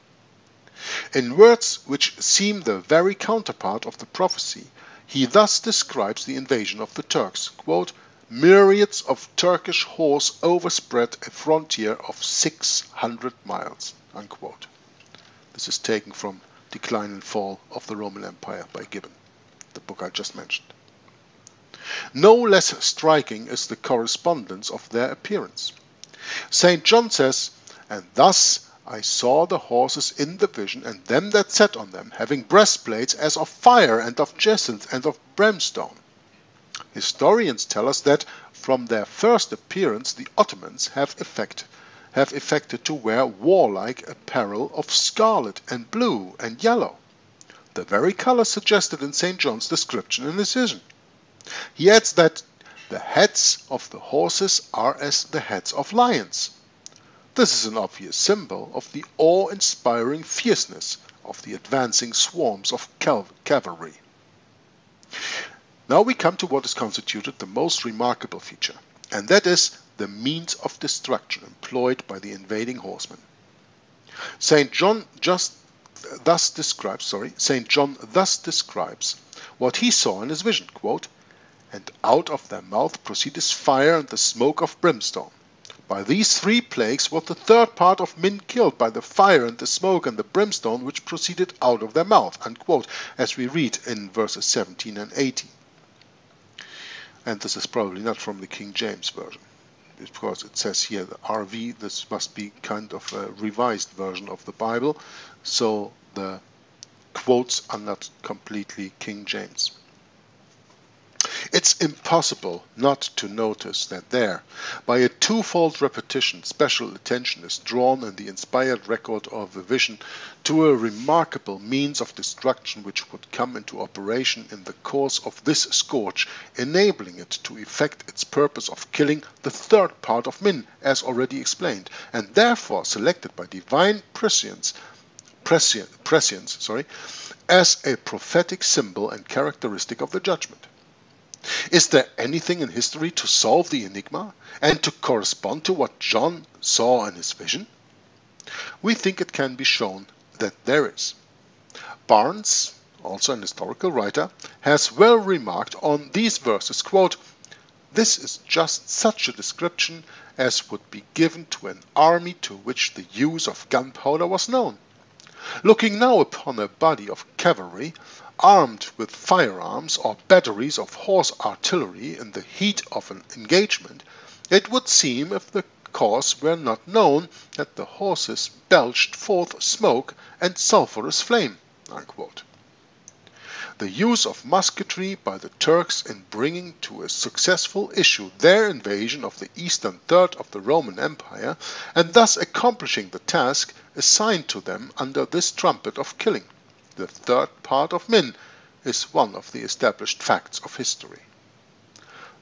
In words which seem the very counterpart of the prophecy, he thus describes the invasion of the Turks, quote, myriads of Turkish horse overspread a frontier of 600 miles. Unquote. This is taken from Decline and Fall of the Roman Empire by Gibbon, the book I just mentioned. No less striking is the correspondence of their appearance. St. John says, And thus I saw the horses in the vision, and them that sat on them, having breastplates as of fire, and of jacinth, and of brimstone. Historians tell us that from their first appearance the Ottomans have, effect, have effected to wear warlike apparel of scarlet and blue and yellow, the very color suggested in St. John's description in his vision. He adds that the heads of the horses are as the heads of lions. This is an obvious symbol of the awe-inspiring fierceness of the advancing swarms of cavalry. Now we come to what is constituted the most remarkable feature, and that is the means of destruction employed by the invading horsemen. St. John just thus describes, sorry, St. John thus describes what he saw in his vision, quote, and out of their mouth proceeded fire and the smoke of brimstone. By these three plagues was the third part of men killed by the fire and the smoke and the brimstone which proceeded out of their mouth, unquote, as we read in verses 17 and 18 and this is probably not from the King James Version because it says here the RV this must be kind of a revised version of the Bible so the quotes are not completely King James. It's impossible not to notice that there, by a twofold repetition, special attention is drawn in the inspired record of the vision to a remarkable means of destruction which would come into operation in the course of this scourge, enabling it to effect its purpose of killing the third part of men, as already explained, and therefore selected by divine prescience, prescience, prescience sorry, as a prophetic symbol and characteristic of the judgment. Is there anything in history to solve the enigma and to correspond to what John saw in his vision? We think it can be shown that there is. Barnes, also an historical writer, has well remarked on these verses, quote, This is just such a description as would be given to an army to which the use of gunpowder was known. Looking now upon a body of cavalry armed with firearms or batteries of horse artillery in the heat of an engagement, it would seem, if the cause were not known, that the horses belched forth smoke and sulphurous flame. Unquote. The use of musketry by the Turks in bringing to a successful issue their invasion of the eastern third of the Roman Empire, and thus accomplishing the task assigned to them under this trumpet of killing, the third part of men, is one of the established facts of history.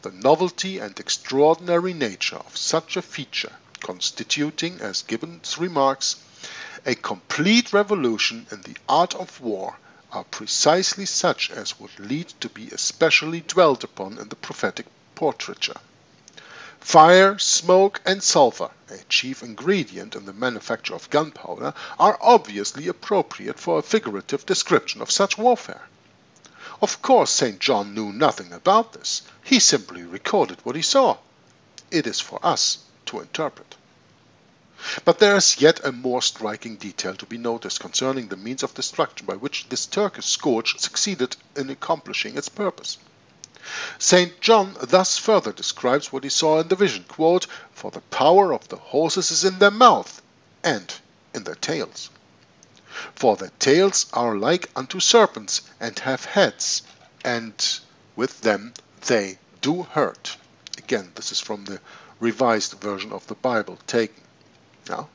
The novelty and extraordinary nature of such a feature constituting, as Gibbons remarks, a complete revolution in the art of war are precisely such as would lead to be especially dwelt upon in the prophetic portraiture. Fire, smoke, and sulphur, a chief ingredient in the manufacture of gunpowder, are obviously appropriate for a figurative description of such warfare. Of course, St. John knew nothing about this. He simply recorded what he saw. It is for us to interpret. But there is yet a more striking detail to be noticed concerning the means of destruction by which this Turkish scourge succeeded in accomplishing its purpose. St. John thus further describes what he saw in the vision, quote, For the power of the horses is in their mouth and in their tails. For their tails are like unto serpents, and have heads, and with them they do hurt. Again, this is from the revised version of the Bible taken now.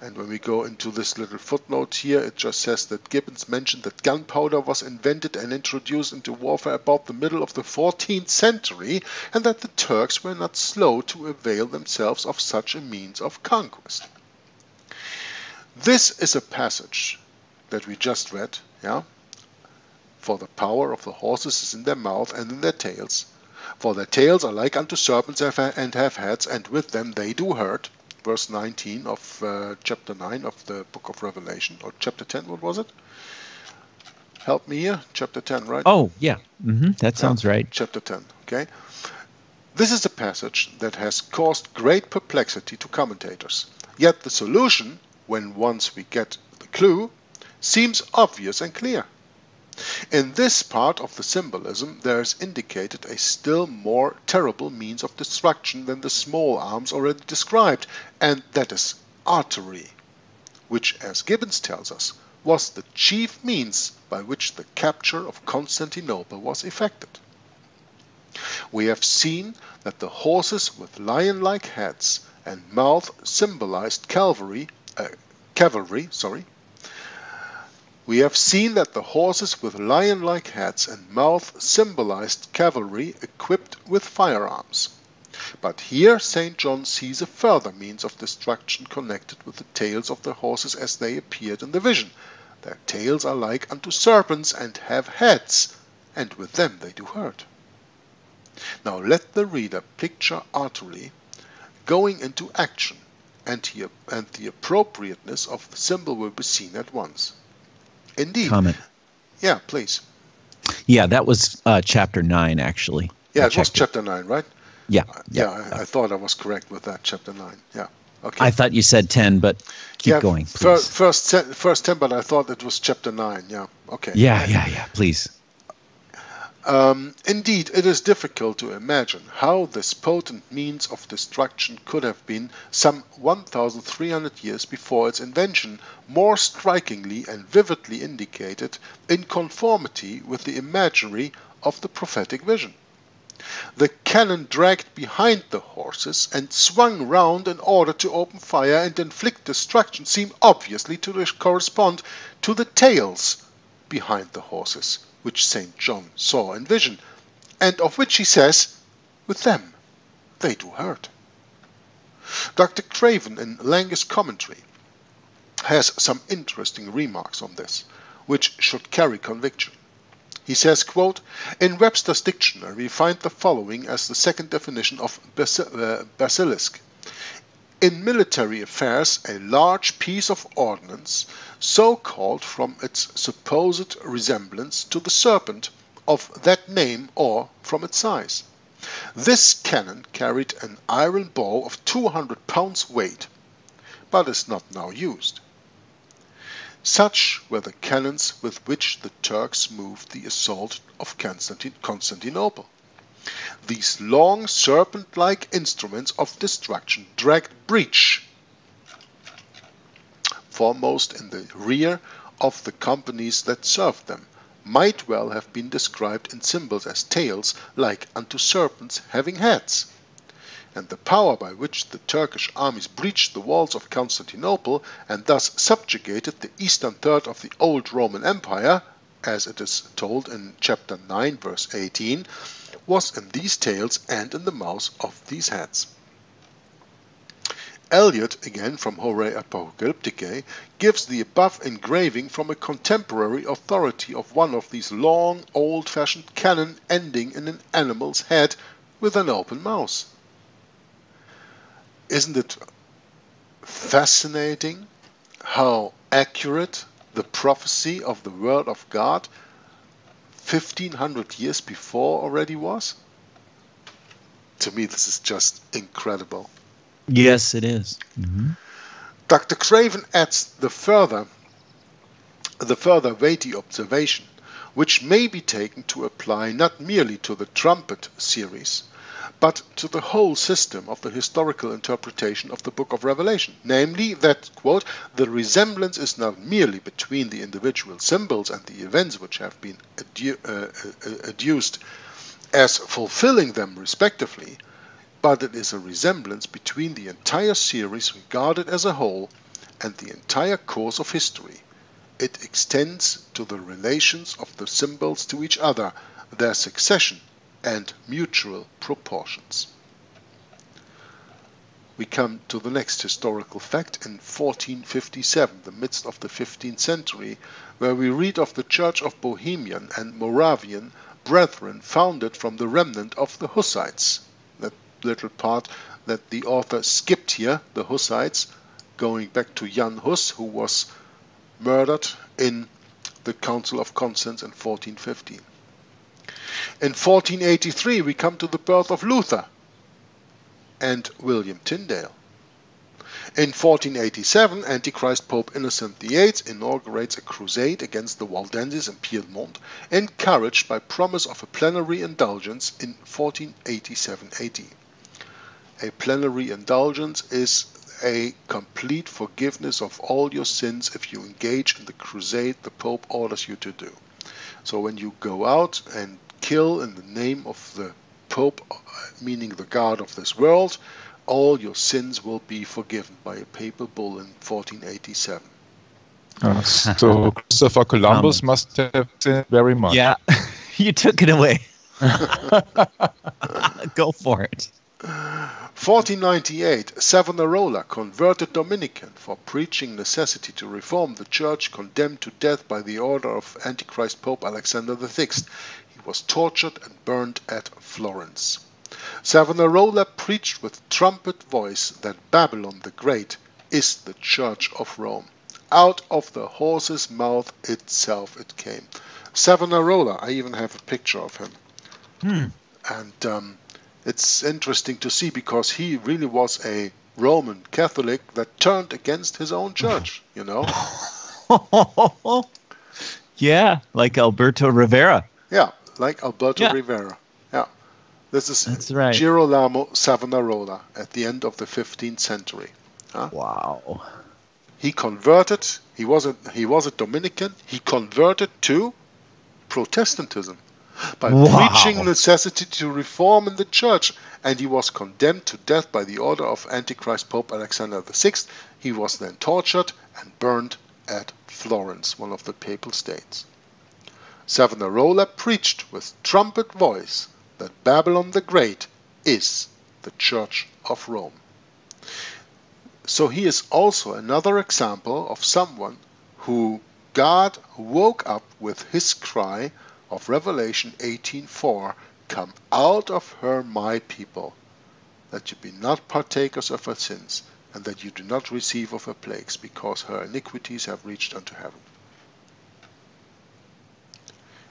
And when we go into this little footnote here, it just says that Gibbons mentioned that gunpowder was invented and introduced into warfare about the middle of the 14th century, and that the Turks were not slow to avail themselves of such a means of conquest. This is a passage that we just read, yeah? For the power of the horses is in their mouth and in their tails. For their tails are like unto serpents and have heads, and with them they do hurt verse 19 of uh, chapter 9 of the book of Revelation, or chapter 10, what was it? Help me here, chapter 10, right? Oh, yeah, mm-hmm. that sounds yeah, right. Chapter 10, okay. This is a passage that has caused great perplexity to commentators. Yet the solution, when once we get the clue, seems obvious and clear. In this part of the symbolism there is indicated a still more terrible means of destruction than the small arms already described, and that is artillery, which, as Gibbons tells us, was the chief means by which the capture of Constantinople was effected. We have seen that the horses with lion-like heads and mouth symbolized cavalry, uh, cavalry sorry, we have seen that the horses with lion-like heads and mouths symbolized cavalry equipped with firearms. But here St. John sees a further means of destruction connected with the tails of the horses as they appeared in the vision. Their tails are like unto serpents and have heads, and with them they do hurt. Now let the reader picture artillery going into action, and, he, and the appropriateness of the symbol will be seen at once. Indeed. Comment. Yeah, please. Yeah, that was uh, chapter nine, actually. Yeah, it was chapter nine, right? Yeah. Yeah, yeah I, I, thought I was correct with that, chapter nine. Yeah. Okay. I thought you said ten, but keep yeah, going. Please. First, first, first ten, but I thought it was chapter nine. Yeah. Okay. Yeah, yeah, yeah. Please. Um, indeed, it is difficult to imagine how this potent means of destruction could have been, some 1,300 years before its invention, more strikingly and vividly indicated in conformity with the imagery of the prophetic vision. The cannon dragged behind the horses and swung round in order to open fire and inflict destruction seem obviously to correspond to the tails behind the horses which St. John saw in vision, and of which he says, With them they do hurt. Dr. Craven in Lange's commentary has some interesting remarks on this, which should carry conviction. He says, quote, In Webster's dictionary we find the following as the second definition of uh, basilisk. In military affairs, a large piece of ordnance, so called from its supposed resemblance to the serpent of that name or from its size. This cannon carried an iron ball of 200 pounds weight, but is not now used. Such were the cannons with which the Turks moved the assault of Constantinople. These long serpent-like instruments of destruction dragged breach foremost in the rear of the companies that served them, might well have been described in symbols as tails like unto serpents having heads. And the power by which the Turkish armies breached the walls of Constantinople and thus subjugated the eastern third of the old Roman Empire, as it is told in chapter 9 verse 18, was in these tails and in the mouths of these heads. Elliot, again from Horae Apocalypticae, gives the above engraving from a contemporary authority of one of these long, old-fashioned cannon ending in an animal's head with an open mouth. Isn't it fascinating how accurate the prophecy of the Word of God 1500 years before already was? To me, this is just incredible. Yes, it is. Mm-hmm. Dr. Craven adds the further, the further weighty observation, which may be taken to apply not merely to the trumpet series, but to the whole system of the historical interpretation of the book of Revelation, namely that, quote, the resemblance is not merely between the individual symbols and the events which have been addu- uh, uh, adduced as fulfilling them respectively, but it is a resemblance between the entire series regarded as a whole and the entire course of history. It extends to the relations of the symbols to each other, their succession, and mutual proportions. We come to the next historical fact in 1457, the midst of the 15th century, where we read of the Church of Bohemian and Moravian brethren founded from the remnant of the Hussites That little part that the author skipped here, the Hussites, going back to Jan Hus, who was murdered in the Council of Constance in 1415. In 1483 we come to the birth of Luther and William Tyndale. In 1487, Antichrist Pope Innocent VIII inaugurates a crusade against the Waldenses in Piedmont, encouraged by promise of a plenary indulgence in 1487 AD. A plenary indulgence is a complete forgiveness of all your sins if you engage in the crusade the Pope orders you to do. So when you go out and kill in the name of the Pope, meaning the God of this world, all your sins will be forgiven by a papal bull in 1487. Uh, so [LAUGHS] Christopher Columbus um, must have sinned very much. Yeah, [LAUGHS] you took it away. [LAUGHS] Go for it. 1498, Savonarola, converted Dominican for preaching necessity to reform the church, condemned to death by the order of Antichrist Pope Alexander VI. He was tortured and burned at Florence. Savonarola preached with trumpet voice that Babylon the Great is the Church of Rome. Out of the horse's mouth itself it came. Savonarola, I even have a picture of him. Hmm. And um, it's interesting to see because he really was a Roman Catholic that turned against his own church, [LAUGHS] you know? [LAUGHS] yeah, like Alberto Rivera. Yeah, like Alberto yeah. Rivera. Yeah. This is That's right. Girolamo Savonarola at the end of the 15th century. Huh? Wow. He converted, he was a he was a Dominican, he converted to Protestantism by wow. preaching necessity to reform in the church, and he was condemned to death by the order of Antichrist Pope Alexander VI. He was then tortured and burned at Florence, one of the papal states. Savonarola preached with trumpet voice that Babylon the Great is the Church of Rome. So he is also another example of someone who God woke up with his cry of Revelation 18:4, Come out of her, my people, that you be not partakers of her sins, and that you do not receive of her plagues, because her iniquities have reached unto heaven.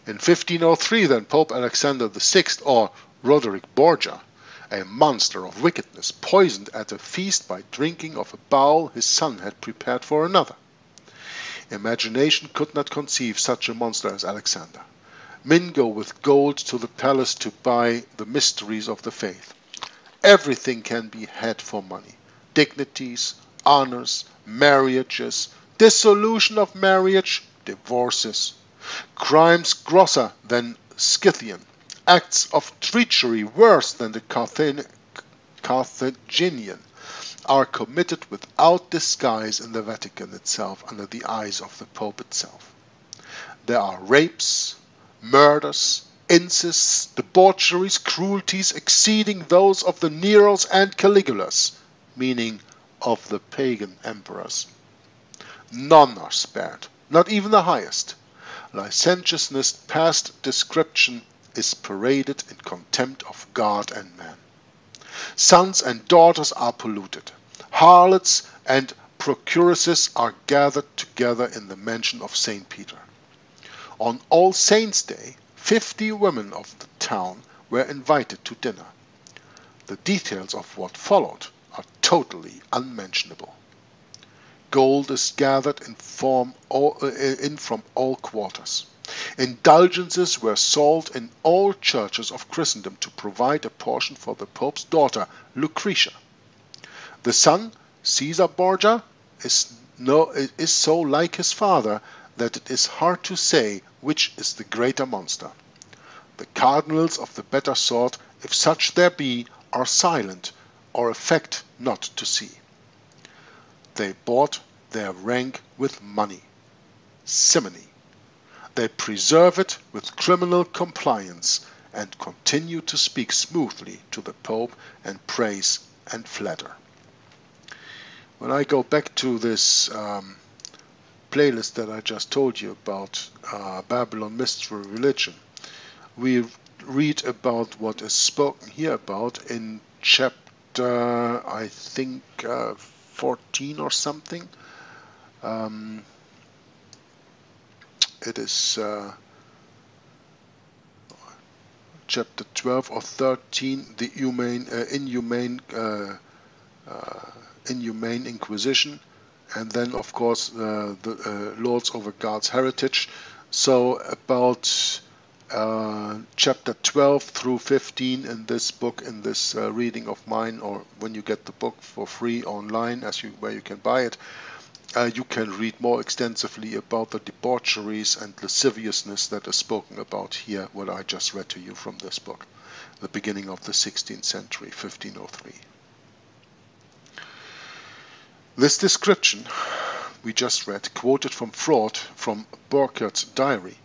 In 1503, then, Pope Alexander VI, or Roderick Borgia, a monster of wickedness, poisoned at a feast by drinking of a bowl his son had prepared for another. Imagination could not conceive such a monster as Alexander. Men go with gold to the palace to buy the mysteries of the faith. Everything can be had for money dignities, honors, marriages, dissolution of marriage, divorces, crimes grosser than Scythian, acts of treachery worse than the Carthaginian, are committed without disguise in the Vatican itself under the eyes of the Pope itself. There are rapes, murders, incests, debaucheries, cruelties exceeding those of the Neros and Caligulas, meaning of the pagan emperors. None are spared, not even the highest. Licentiousness past description is paraded in contempt of God and man. Sons and daughters are polluted. Harlots and procuresses are gathered together in the mansion of St. Peter. On All Saints' Day, fifty women of the town were invited to dinner. The details of what followed are totally unmentionable. Gold is gathered in, all, uh, in from all quarters. Indulgences were sold in all churches of Christendom to provide a portion for the Pope's daughter, Lucretia. The son, Caesar Borgia, is, no, is so like his father that it is hard to say which is the greater monster. The cardinals of the better sort, if such there be, are silent or affect not to see. They bought their rank with money, simony. They preserve it with criminal compliance and continue to speak smoothly to the Pope and praise and flatter. When I go back to this um, playlist that I just told you about, uh, Babylon Mystery Religion, we read about what is spoken here about in chapter I think, uh, 14 or something. Um, it is uh, chapter 12 or 13, the humane, uh, inhumane, uh, uh, inhumane Inquisition, and then of course the Lords over God's Heritage. So about uh, chapter 12 through 15 in this book, in this uh, reading of mine, or when you get the book for free online, as you where you can buy it, uh, you can read more extensively about the debaucheries and lasciviousness that is spoken about here, what I just read to you from this book, the beginning of the 16th century, 1503. This description we just read, quoted from Fraud from Burckert's diary,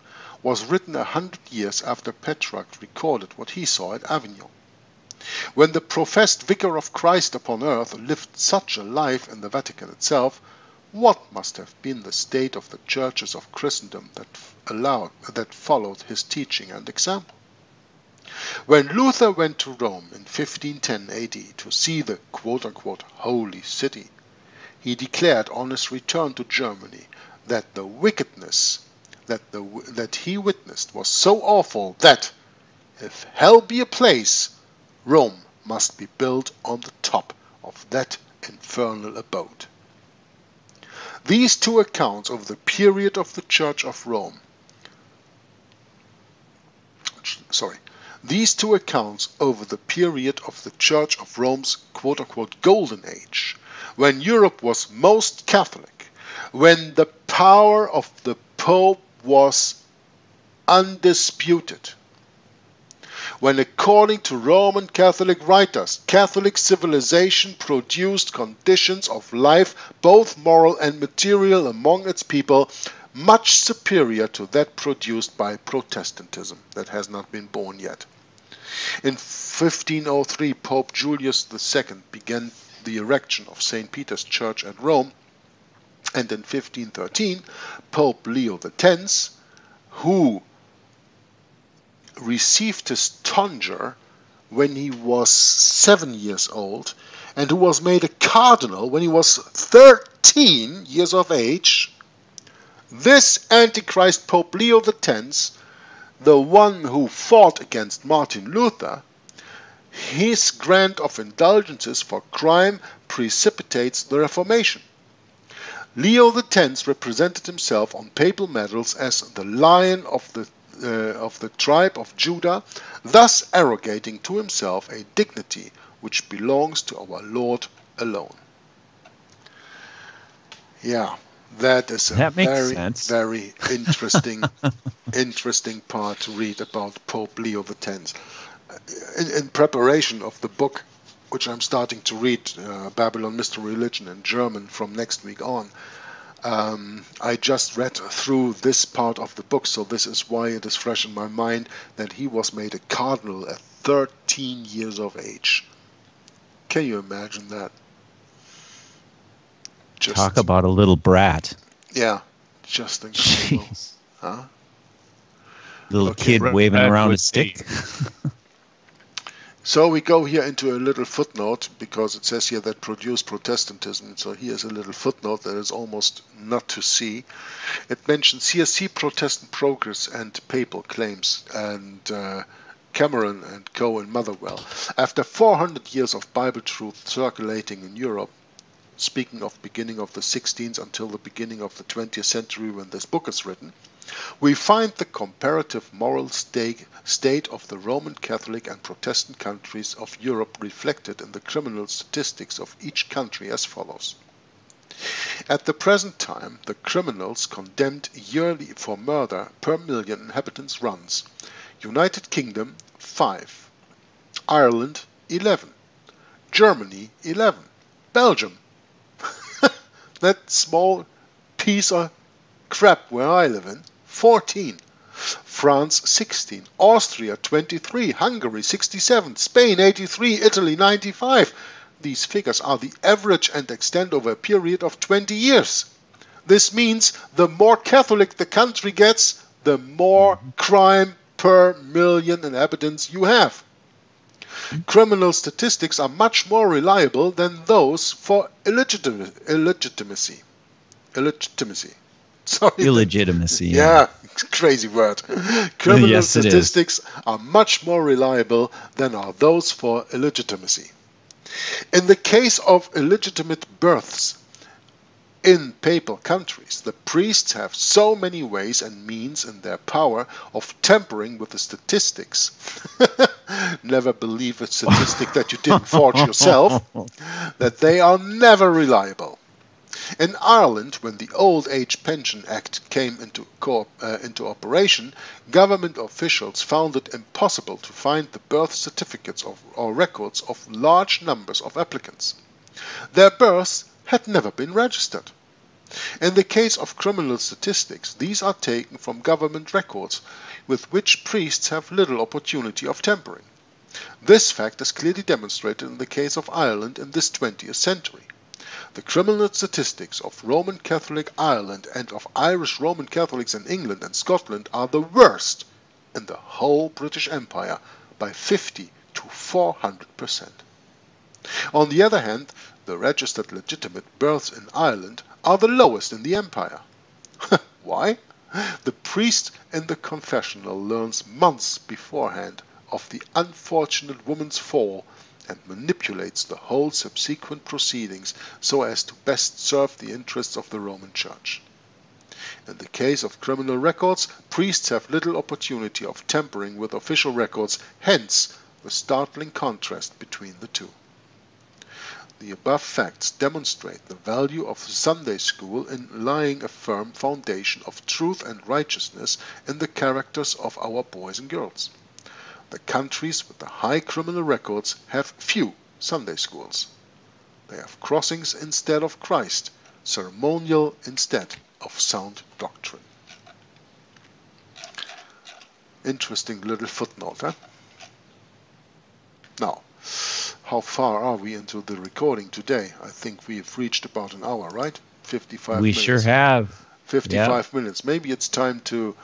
was written a hundred years after Petrarch recorded what he saw at Avignon. When the professed vicar of Christ upon earth lived such a life in the Vatican itself, what must have been the state of the churches of Christendom that, allowed, that followed his teaching and example? When Luther went to Rome in 1510 AD to see the "holy city," he declared on his return to Germany that the wickedness that, the, that he witnessed was so awful that, if hell be a place, Rome must be built on the top of that infernal abode. These two accounts of the period of the Church of Rome, sorry, these two accounts over the period of the Church of Rome's quote unquote golden age, when Europe was most Catholic, when the power of the Pope was undisputed. When, according to Roman Catholic writers, Catholic civilization produced conditions of life, both moral and material, among its people, much superior to that produced by Protestantism, that has not been born yet. In 1503, Pope Julius II began the erection of St. Peter's Church at Rome, and in 1513, Pope Leo X, who received his tonsure when he was seven years old and who was made a cardinal when he was 13 years of age, this Antichrist Pope Leo X, the one who fought against Martin Luther, his grant of indulgences for crime precipitates the Reformation. Leo X represented himself on papal medals as the lion of the uh, of the tribe of Judah, thus arrogating to himself a dignity which belongs to our Lord alone. Yeah, that is a that very, sense. very [LAUGHS] interesting, interesting part to read about Pope Leo X. In, in, preparation of the book, which I'm starting to read, uh, Babylon Mystery Religion in German from next week on, um, I just read through this part of the book, so this is why it is fresh in my mind that he was made a cardinal at 13 years of age. Can you imagine that? Just, Talk about a little brat. Yeah, just incredible. Jeez. Huh? Little okay. kid waving around a stick. [LAUGHS] so we go here into a little footnote because it says here that produced Protestantism. So here's a little footnote that is almost not to see. It mentions here see Protestant progress and papal claims and. Uh, Cameron and Co. in Motherwell. After 400 years of Bible truth circulating in Europe, speaking of beginning of the 16th until the beginning of the 20th century when this book is written, we find the comparative moral state, state of the Roman Catholic and Protestant countries of Europe reflected in the criminal statistics of each country as follows. At the present time, the criminals condemned yearly for murder per million inhabitants runs. United Kingdom 5, Ireland 11, Germany 11, Belgium. [LAUGHS] That small piece of crap where I live in 14, France 16, Austria 23, Hungary 67, Spain 83, Italy 95. These figures are the average and extend over a period of 20 years. This means the more Catholic the country gets, the more mm-hmm. crime per million inhabitants you have. Criminal statistics are much more reliable than those for illegitimacy. Illegitimacy. [LAUGHS] Sorry. Illegitimacy. Yeah. yeah, crazy word. [LAUGHS] Criminal yes, statistics are much more reliable than are those for illegitimacy. In the case of illegitimate births, in papal countries, the priests have so many ways and means in their power of tampering with the statistics. [LAUGHS] never believe a statistic that you didn't forge yourself, that they are never reliable. In Ireland, when the Old Age Pension Act came into, uh, into operation, government officials found it impossible to find the birth certificates of, or records of large numbers of applicants. Their births had never been registered. In the case of criminal statistics, these are taken from government records, with which priests have little opportunity of tampering. This fact is clearly demonstrated in the case of Ireland in this 20th century. The criminal statistics of Roman Catholic Ireland and of Irish Roman Catholics in England and Scotland are the worst in the whole British Empire by 50 to 400 percent. On the other hand, the registered legitimate births in Ireland are the lowest in the empire. [LAUGHS] Why? The priest in the confessional learns months beforehand of the unfortunate woman's fall and manipulates the whole subsequent proceedings so as to best serve the interests of the Roman Church. In the case of criminal records, priests have little opportunity of tampering with official records, hence the startling contrast between the two. The above facts demonstrate the value of Sunday school in laying a firm foundation of truth and righteousness in the characters of our boys and girls. The countries with the high criminal records have few Sunday schools. They have crossings instead of Christ, ceremonial instead of sound doctrine. Interesting little footnote, huh? Now, how far are we into the recording today? I think we've reached about an hour, right? 55 we minutes. sure have. 55 minutes. Maybe it's time to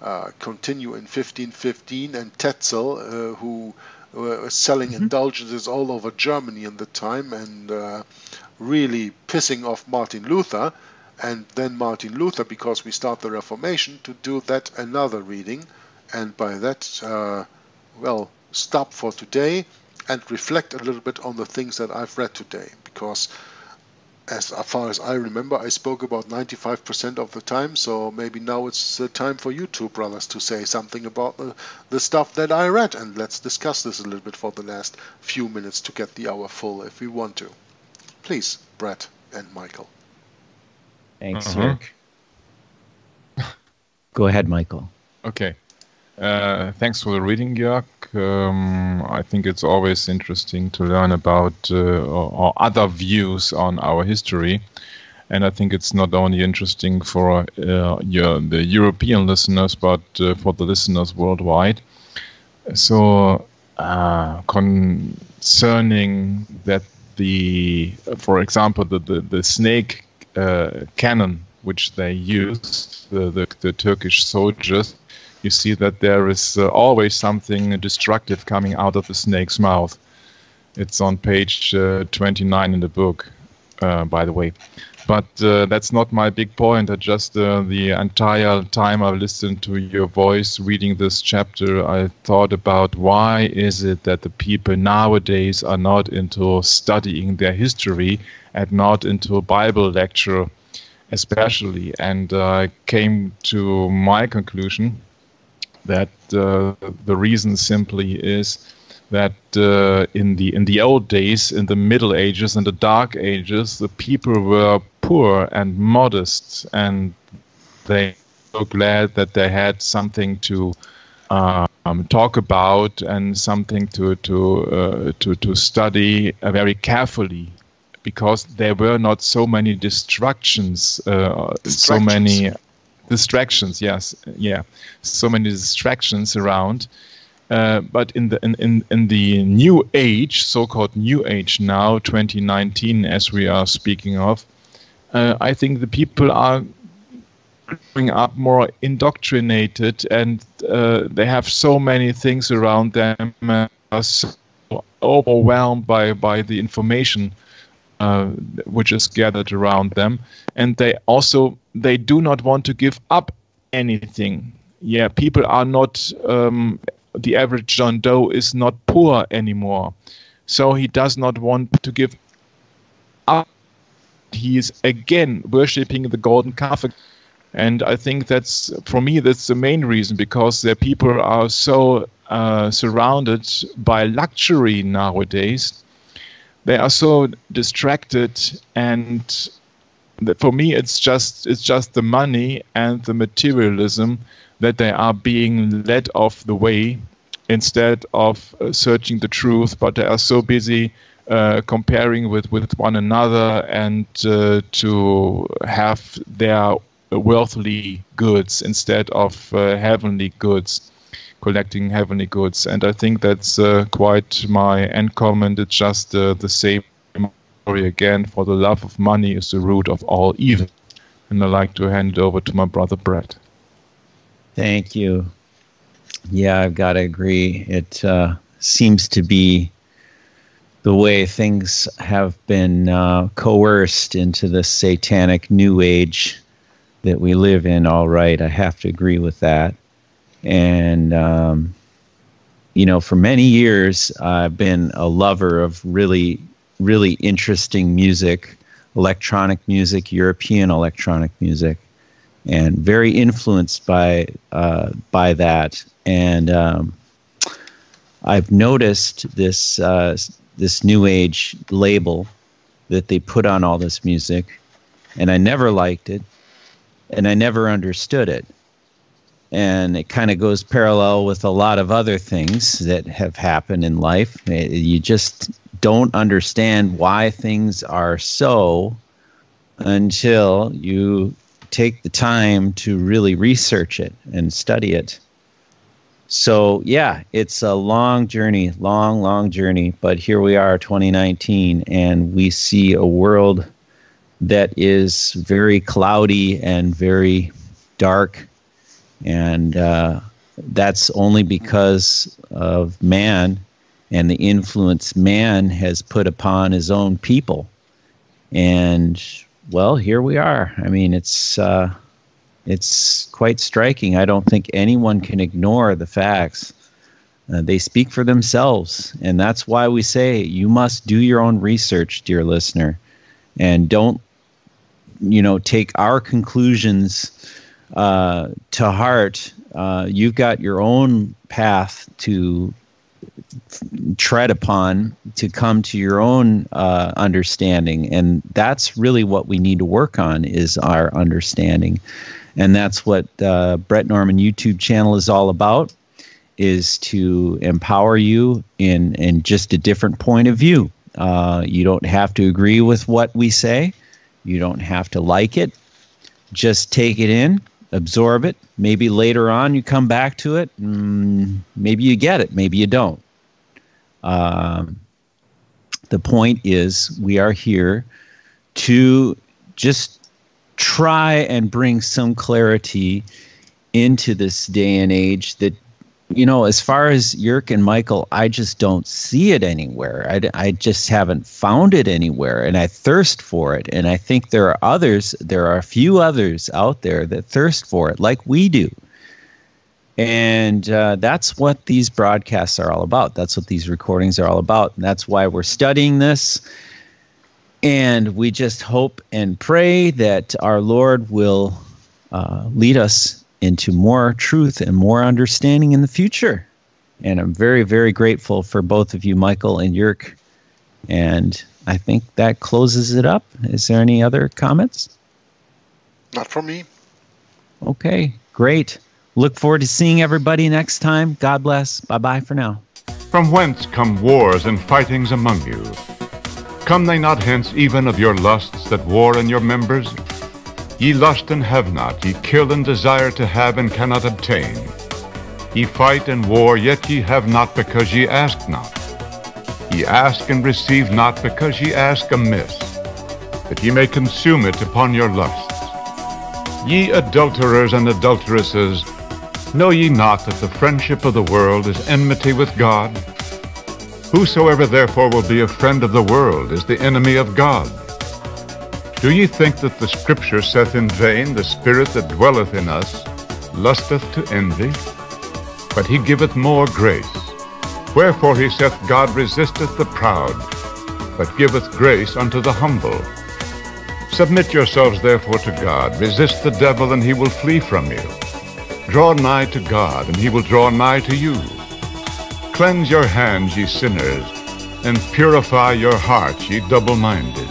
uh, continue in 1515, and Tetzel, uh, who was selling mm-hmm. indulgences all over Germany in the time and uh, really pissing off Martin Luther, and then Martin Luther, because we start the Reformation, to do that another reading, and by that, uh, well, stop for today and reflect a little bit on the things that I've read today, because as far as I remember, I spoke about 95% of the time, so maybe now it's the time for you two brothers to say something about the, the stuff that I read, and let's discuss this a little bit for the last few minutes to get the hour full if we want to. Please, Bret and Michael. Thanks, uh-huh. Go ahead, Michael. Okay. Uh, thanks for the reading, Jörg. Um, I think it's always interesting to learn about uh, or, or, other views on our history. And I think it's not only interesting for uh, your, the European listeners, but uh, for the listeners worldwide. So, uh, concerning that the, for example, the, the, the snake cannon which they used, the, the, the Turkish soldiers, you see that there is uh, always something destructive coming out of the snake's mouth. It's on page uh, 29 in the book, uh, by the way. But uh, that's not my big point. I just uh, the entire time I listened to your voice reading this chapter, I thought about why is it that the people nowadays are not into studying their history and not into a Bible lecture, especially. And I came to my conclusion that uh, the reason simply is that uh, in the in the old days, in the Middle Ages and the Dark Ages, the people were poor and modest, and they were glad that they had something to um, talk about and something to to uh, to to study very carefully, because there were not so many distractions, uh, so many distractions yes yeah. So many distractions around. Uh, but in the in, in, in the new age so-called new age now 2019 as we are speaking of uh, i think the people are growing up more indoctrinated and uh, they have so many things around them are so overwhelmed by by the information uh, which is gathered around them. And they also they do not want to give up anything. Yeah people are not um, the average john doe is not poor anymore. So he does not want to give up. He is again worshipping the golden calf. And i think that's for me that's the main reason because the people are so uh, surrounded by luxury nowadays. They are so distracted and for me it's just it's just the money and the materialism that they are being led off the way instead of uh, searching the truth but they are so busy uh, comparing with, with one another and uh, to have their worldly goods instead of uh, heavenly goods collecting heavenly goods. And I think that's uh, quite my end comment. It's just uh, the same story again. For the love of money is the root of all evil. And I'd like to hand it over to my brother Bret. Thank you. Yeah, I've got to agree. It uh, seems to be the way things have been uh, coerced into the satanic new age that we live in. All right, I have to agree with that and um, you know, for many years, I've been a lover of really, really interesting music, electronic music, European electronic music, and very influenced by uh, by that. And um, I've noticed this uh, this new age label that they put on all this music, and I never liked it, and I never understood it and it kind of goes parallel with a lot of other things that have happened in life. Eh, you just don't understand why things are so until you take the time to really research it and study it. So, yeah, it's a long journey, long, long journey. But here we are, 2019, and we see a world that is very cloudy and very dark And uh, that's only because of man and the influence man has put upon his own people. And well, here we are. I mean, it's uh, it's quite striking. I don't think anyone can ignore the facts. Uh, they speak for themselves, and that's why we say you must do your own research, dear listener, and don't you know take our conclusions uh, to heart. Uh, you've got your own path to tread upon to come to your own uh, understanding and that's really what we need to work on is our understanding and that's what uh, bret norman youtube channel is all about is to empower you in in just a different point of view uh, you don't have to agree with what we say you don't have to like it just take it in absorb it. Maybe later on you come back to it. Mm, maybe you get it. Maybe you don't. Um, the point is, we are here to just try and bring some clarity into this day and age that you know, as far as Jörg and Michael, I just don't see it anywhere. I, I just haven't found it anywhere, and I thirst for it. And I think there are others, there are a few others out there that thirst for it, like we do. And uh, that's what these broadcasts are all about. That's what these recordings are all about. And that's why we're studying this. And we just hope and pray that our Lord will uh, lead us into more truth and more understanding in the future. And I'm very, very grateful for both of you, Michael and Jörg. And I think that closes it up. Is there any other comments? Not from me. Okay, great. Look forward to seeing everybody next time. God bless. Bye bye for now. From whence come wars and fightings among you? Come they not hence even of your lusts that war in your members? Ye lust and have not, ye kill and desire to have and cannot obtain. Ye fight and war, yet ye have not because ye ask not. Ye ask and receive not because ye ask amiss, that ye may consume it upon your lusts. Ye adulterers and adulteresses, know ye not that the friendship of the world is enmity with God? Whosoever therefore will be a friend of the world is the enemy of God. Do ye think that the Scripture saith in vain, The Spirit that dwelleth in us lusteth to envy? But he giveth more grace. Wherefore he saith, God resisteth the proud, but giveth grace unto the humble. Submit yourselves therefore to God. Resist the devil, and he will flee from you. Draw nigh to God, and he will draw nigh to you. Cleanse your hands, ye sinners, and purify your hearts, ye double-minded.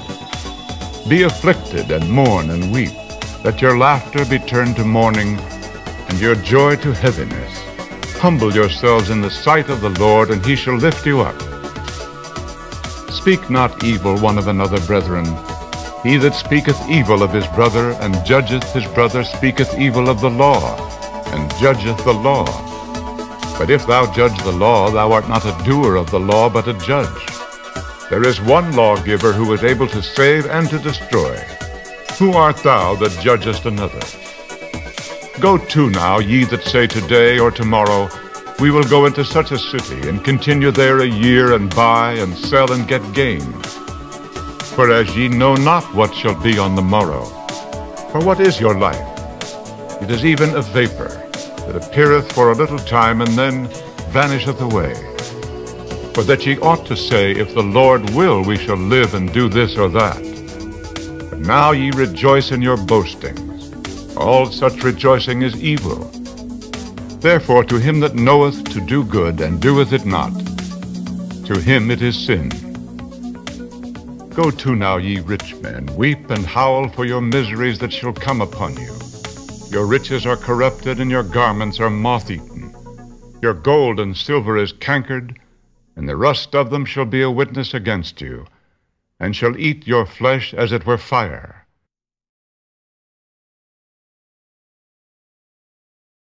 Be afflicted and mourn and weep. that your laughter be turned to mourning and your joy to heaviness. Humble yourselves in the sight of the Lord, and he shall lift you up. Speak not evil one of another, brethren. He that speaketh evil of his brother and judgeth his brother speaketh evil of the law, and judgeth the law. But if thou judge the law, thou art not a doer of the law, but a judge. There is one lawgiver who is able to save and to destroy. Who art thou that judgest another? Go to now, ye that say today or tomorrow, We will go into such a city, and continue there a year, and buy, and sell, and get gain. Whereas ye know not what shall be on the morrow. For what is your life? It is even a vapor, that appeareth for a little time, and then vanisheth away. For that ye ought to say, If the Lord will, we shall live and do this or that. But now ye rejoice in your boastings. All such rejoicing is evil. Therefore to him that knoweth to do good and doeth it not, to him it is sin. Go to now, ye rich men, weep and howl for your miseries that shall come upon you. Your riches are corrupted, and your garments are moth-eaten. Your gold and silver is cankered, and the rust of them shall be a witness against you, and shall eat your flesh as it were fire.